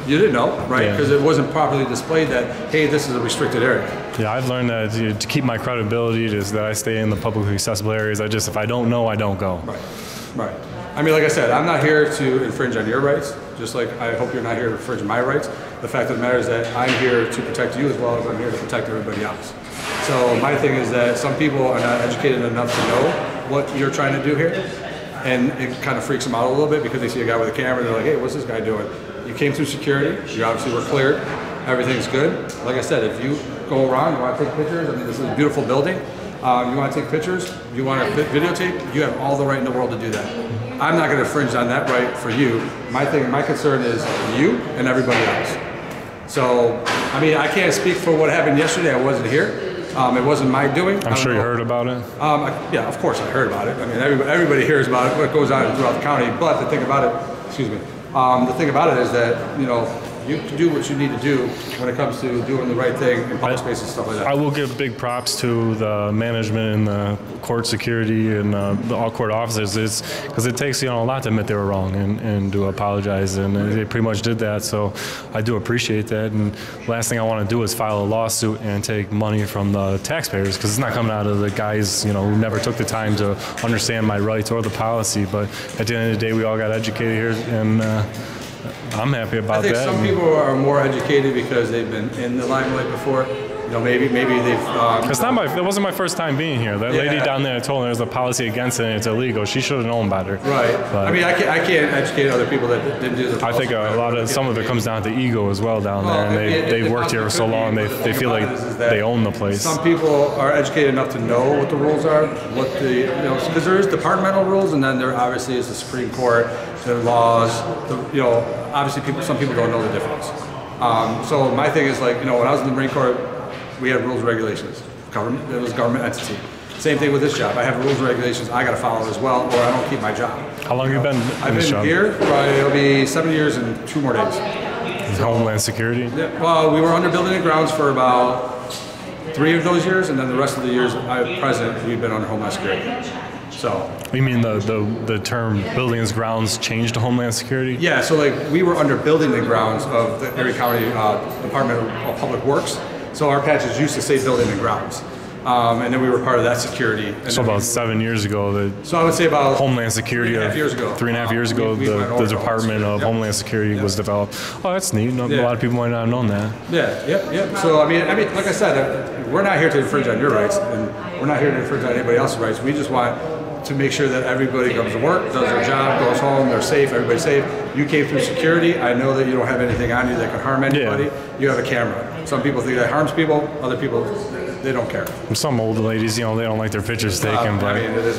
you didn't know, right? Yeah. Because it wasn't properly displayed that hey, this is a restricted area. Yeah, I've learned that to, to keep my credibility is that I stay in the publicly accessible areas. I just if I don't know, I don't go. Right. Right. I mean, like I said, I'm not here to infringe on your rights, just like I hope you're not here to infringe on my rights. The fact of the matter is that I'm here to protect you as well as I'm here to protect everybody else. So my thing is that some people are not educated enough to know what you're trying to do here. And it kind of freaks them out a little bit because they see a guy with a camera they're like, hey, what's this guy doing? You came through security, you obviously were cleared, everything's good. Like I said, if you go around, you want to take pictures, I mean, this is a beautiful building. Uh, you want to take pictures, you want to videotape, you have all the right in the world to do that. I'm not going to infringe on that right for you. My thing, my concern is you and everybody else. So, I mean, I can't speak for what happened yesterday. I wasn't here. Um, it wasn't my doing. I'm sure you heard about it. Um, I, yeah, of course I heard about it. I mean, everybody, everybody hears about it, what goes on throughout the county. But the thing about it, excuse me, um, the thing about it is that, you know, you can do what you need to do when it comes to doing the right thing in public spaces and stuff like that. I will give big props to the management and the court security and uh, the all court officers. It's because it takes you know a lot to admit they were wrong and, and to apologize, and they pretty much did that. So I do appreciate that. And last thing I want to do is file a lawsuit and take money from the taxpayers because it's not coming out of the guys you know who never took the time to understand my rights or the policy. But at the end of the day, we all got educated here, and uh, I'm happy about I think that. some people are more educated because they've been in the limelight before. Know, maybe maybe they've. Um, It's not my. It wasn't my first time being here. That lady down there told me there's a policy against it and it's illegal. She should have known better. Right. But I mean, I can't, I can't educate other people that didn't do the. I think a lot of some of it comes down to ego as well down there, and they it- they've worked here for so long. They the they feel like about it is they own the place. Some people are educated enough to know what the rules are, what the you know, because there is departmental rules, and then there obviously is the Supreme Court, are laws. The, you know, obviously people, some people don't know the difference. Um, so my thing is like, you know, when I was in the Marine Corps, we had rules and regulations. Government, it was a government entity. Same thing with this job. I have rules and regulations I got to follow as well, or I don't keep my job. How long have you been in I've this been job? here. Probably it'll be seven years and two more days. Homeland Security. Yeah, well, we were under building and grounds for about three of those years, and then the rest of the years, I present, we've been under Homeland Security. So, You mean the, the, the term buildings grounds changed to Homeland Security? yeah, so like we were under building and grounds of the Erie County uh, Department of Public Works. So our patches used to say building and grounds, um, and then we were part of that security. And So about seven years ago, the So I would say about Homeland Security. three and a half years ago. Three and a half years ago, We- we the, the Department of Homeland Security was developed. Oh, that's neat. No, Yeah. A lot of people might not have known that. Yeah, yeah, yeah. So I mean, I mean, like I said, uh, we're not here to infringe on your rights, and we're not here to infringe on anybody else's rights. We just want to make sure that everybody comes to work, does their job, goes home, they're safe, everybody's safe. You came through security. I know that you don't have anything on you that could harm anybody. You have a camera. Some people think that harms people. Other people, they don't care. Some old ladies, you know, they don't like their pictures taken, Uh, but I mean, is.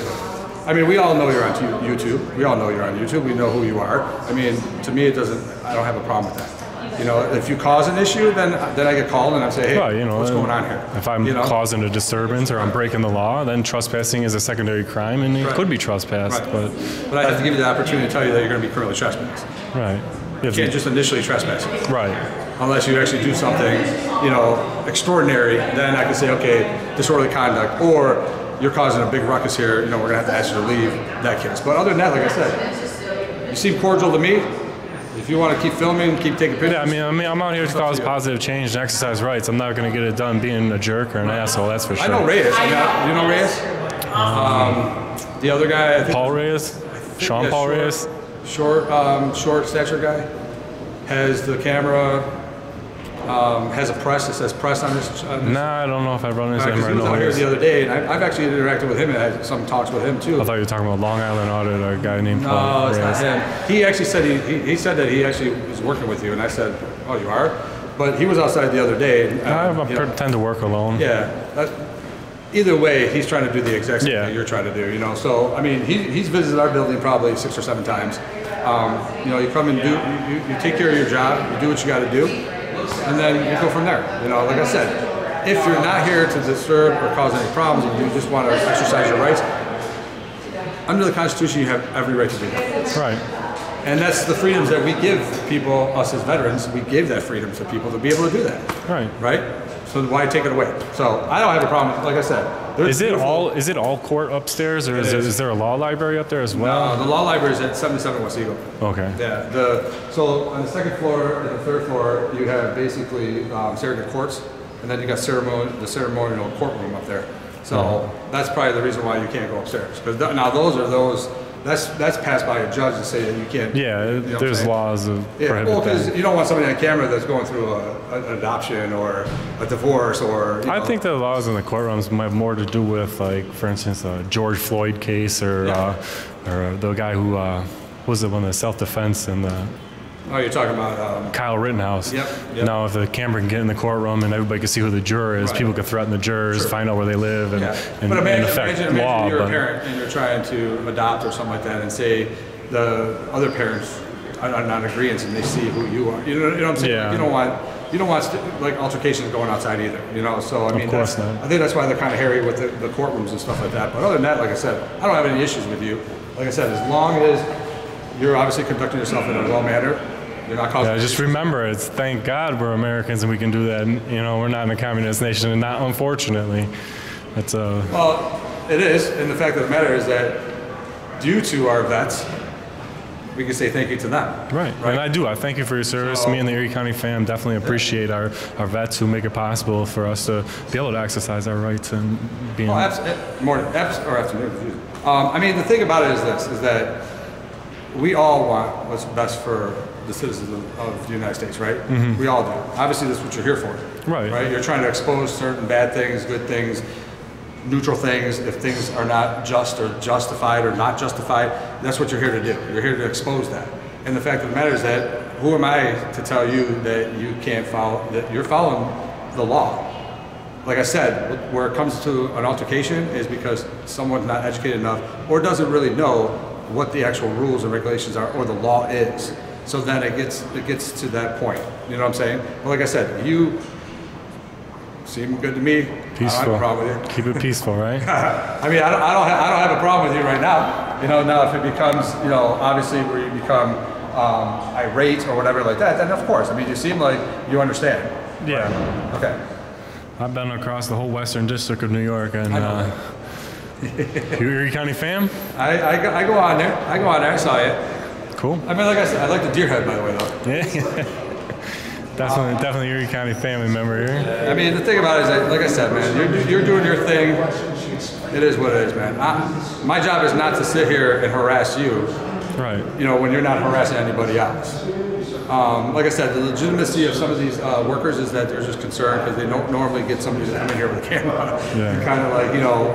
I mean, we all know you're on YouTube. We all know you're on YouTube. We know who you are. I mean, to me, it doesn't. I don't have a problem with that. You know, if you cause an issue, then then I get called and I say, hey, Well, you know, what's going on here? If I'm You know? causing a disturbance or I'm breaking the law, then trespassing is a secondary crime and it Right. could be trespassed. Right. But But I have to give you the opportunity to tell you that you're going to be criminally trespassed. right, You can't just initially trespass. right. Unless you actually do something, you know, extraordinary, then I can say, okay, disorderly conduct, or you're causing a big ruckus here. You know, we're going to have to ask you to leave that case. But other than that, like I said, you seem cordial to me. If you want to keep filming, keep taking pictures. Yeah, I mean, I mean, I'm out here to cause positive change and exercise rights. I'm not going to get it done being a jerk or an asshole. That's for sure. I know Reyes. I you know Reyes? Um, the other guy, I think, Paul Reyes, Sean yeah, Paul short- Reyes. short, um, short stature guy, has the camera, um, has a press that says press on his. On his Nah, I don't know if I run into him because or he was know out here the other day, and I, I've actually interacted with him and had some talks with him too. I thought you were talking about Long Island Audit, a guy named Paul No, it's Reyes. not him. He actually said he, he, he said that he actually was working with you, and I said, "Oh, you are?" But he was outside the other day. and, I uh, you know, tend to work alone. yeah. That, either way, he's trying to do the exact same Yeah. thing you're trying to do. You know, so I mean, he, he's visited our building probably six or seven times. Um, you know, you come and do, you, you take care of your job, you do what you got to do, and then you go from there. You know, like I said, if you're not here to disturb or cause any problems, and you just want to exercise your rights, under the Constitution, you have every right to do that. Right. And that's the freedoms that we give people, us as veterans. We give that freedom to people to be able to do that. Right. Right. So why take it away? So I don't have a problem. Like I said, there's Is it beautiful- all? Is it all court upstairs, or is, it, is. there a law library up there as well? No, the law library is at 77 West Eagle. Okay. Yeah. The so on the second floor and the third floor, you have basically um, surrogate courts, and then you got ceremony, the ceremonial courtroom up there. So Uh-huh. that's probably the reason why you can't go upstairs. Because now those are those. That's that's passed by a judge to say that you can't. Yeah, you know there's laws of Yeah, prohibit well, because you don't want somebody on camera that's going through a, an adoption or a divorce or. You I know, think the laws in the courtrooms might have more to do with, like, for instance, a George Floyd case, or uh, or the guy who uh, was the one the self-defense and the Oh, you're talking about. Um, Kyle Rittenhouse. Yep, yep. Now, if the camera can get in the courtroom and everybody can see who the juror is, Right. people can threaten the jurors, find out where they live, and, Yeah. and, but imagine, and affect imagine, imagine law. you're but a parent and you're trying to adopt or something like that, and say the other parents are not agreeing, and they see who you are. You know, you know what I'm saying? Yeah. You don't want you don't want like altercations going outside either. You know, so I Of mean, course that's, not. I think that's why they're kind of hairy with the, the courtrooms and stuff like that. But other than that, like I said, I don't have any issues with you. Like I said, as long as you're obviously conducting yourself in a well manner, you're not causing. Yeah, just remember, it's thank God we're Americans and we can do that. And, you know, we're not in a communist nation, and not unfortunately. That's a. Well, it is, and the fact of the matter is that due to our vets, we can say thank you to them. right. And I do. I thank you for your service. Me and the Erie County fam definitely appreciate our, our vets who make it possible for us to be able to exercise our rights and being. Oh, abs- eh, morning, abs- or afternoon. Um, I mean, the thing about it is this: is that we all want what's best for the citizens of, of the United States, right? Mhm. We all do. Obviously, that's what you're here for. Right. Right. You're trying to expose certain bad things, good things, neutral things. If things are not just or justified or not justified, that's what you're here to do. You're here to expose that. And the fact of the matter is that who am I to tell you that you can't follow that you're following the law? Like I said, where it comes to an altercation is because someone's not educated enough or doesn't really know what the actual rules and regulations are or the law is. So then it gets it gets to that point. You know what I'm saying? Well, like I said, you seem good to me. Have Peaceful. a problem with you. Keep it peaceful, right? I mean, I don't, I don't, ha- I don't have a problem with you right now. You know, now if it becomes, you know, obviously where you become um, irate or whatever like that, then of course. I mean, you seem like you understand. Yeah. Okay. I've been across the whole Western District of New York, and I know uh, you Erie County fam. I, I, go, I go on there. I go on there. I saw you. Cool. I mean, like I said, I like the deer head, by the way, though. Yeah. definitely, definitely Erie County family member here. I mean, the thing about it is, that, like I said, man, you're, you're doing your thing. It is what it is, man. I, my job is not to sit here and harass you. Right. You know, when you're not harassing anybody else. Um, like I said, the legitimacy of some of these uh, workers is that they're just concerned because they don't normally get somebody to come in here with a camera Yeah. kind of like, you know,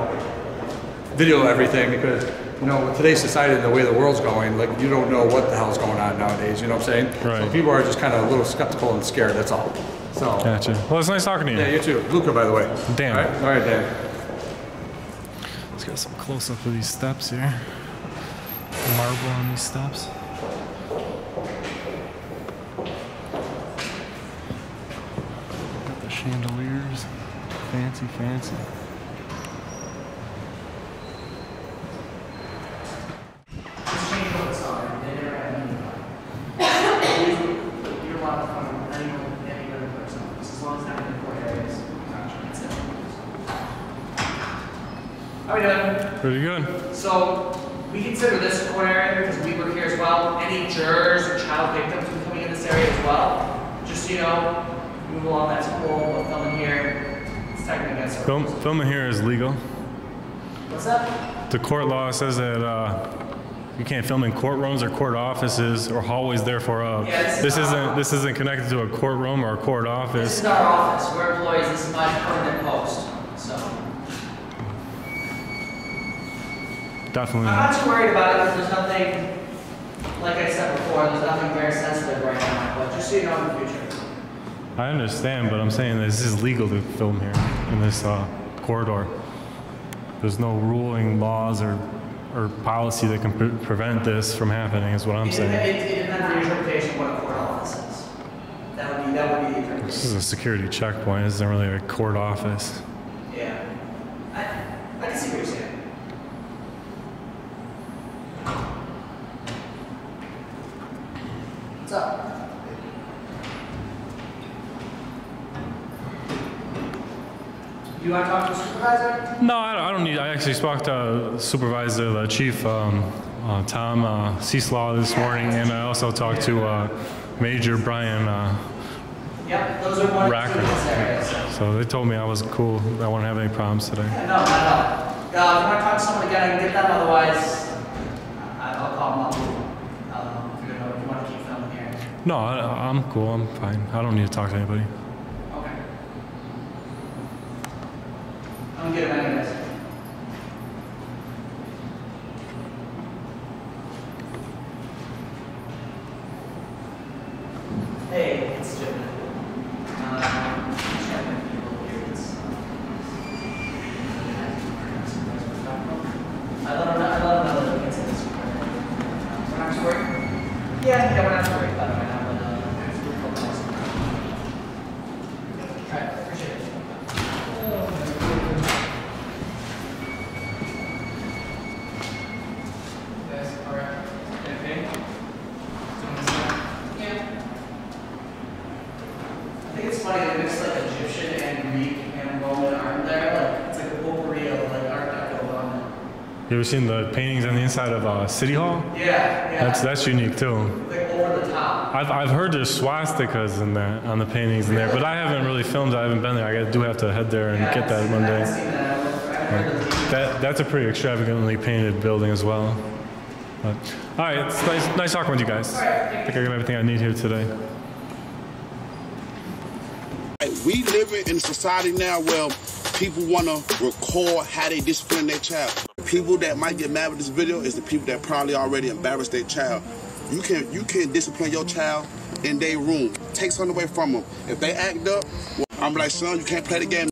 video everything because, you know, with today's society and the way the world's going, like, you don't know what the hell's going on nowadays, you know what I'm saying? Right. So people are just kind of a little skeptical and scared, that's all. So. Gotcha. Well, it's nice talking to you. Yeah, you too. Luca, by the way. Dan. All right, all right Dan. Let's get some close up of these steps here. Marble on these steps. Got the chandeliers. Fancy, fancy. You're allowed to come anyone, any other person, as long as not in the core areas. That's it. How we doing? Pretty good. So, we consider this a core area because we work here as well. Any jurors or child victims be coming in this area as well. Just so you know, move along, that's cool, we'll film in here. It's technically against Film, filming here is legal. What's that? The court law says that uh, you can't film in courtrooms or court offices or hallways. Therefore, uh, Yeah, this is not- isn't this isn't connected to a courtroom or a court office. This is our office, we're employees, this is my permanent post, Definitely. I'm not too worried about it because there's nothing, like I said before, there's nothing very sensitive right now, but just so you know in the future. I understand, but I'm saying this is legal to film here in this uh, corridor. There's no ruling laws or or policy that can pre- prevent this from happening. Is what I'm saying. it, depends on your interpretation what a court office is. That would be, that would be the interpretation. This is a security checkpoint. This isn't really a court office. Yeah. I, I can see what you're saying. What's up? You want to talk to the supervisor? No, I don't, I don't need. I actually spoke to supervisor, the chief, um, uh, Tom uh, Ciesla this morning, and I also talked to uh, Major Brian uh, Yep, those are one Radka. areas. So they told me I was cool. I wouldn't have any problems today. No, not at all. Uh, if you want to talk to someone again, I can get them, otherwise, I'll call them up. Um, if you know, if you want to keep filming here. No, I, I'm cool. I'm fine. I don't need to talk to anybody. Okay. I'm gonna get them anyways. Hey, it's Jim. Um, check my people here. It's, I let him know, I let him know that we get to this. We're not too worried? Yeah, yeah, we're not too worried about it right now, but, uh, we'll focus. Alright, appreciate it. Yes, alright. Okay. Yeah. I think it's funny, they mix like Egyptian and Greek and Roman art there, like, it's like a potpourri of like art deco on it. You ever seen the paintings on the inside of uh, City Hall? Yeah, yeah. That's that's unique too. Like over the top. I've, I've heard there's swastikas in there on the paintings in there, but I haven't really filmed. I haven't been there. I do have to head there and get that one day. But that that's a pretty extravagantly painted building as well. But, all right, it's nice nice talking with you guys. I think I got everything I need here today. we living in a society now where people want to record how they discipline their child. People that might get mad with this video is the people that probably already embarrassed their child. You can you can discipline your child in their room. Take something away from them. If they act up, well, I'm like, son, you can't play the game.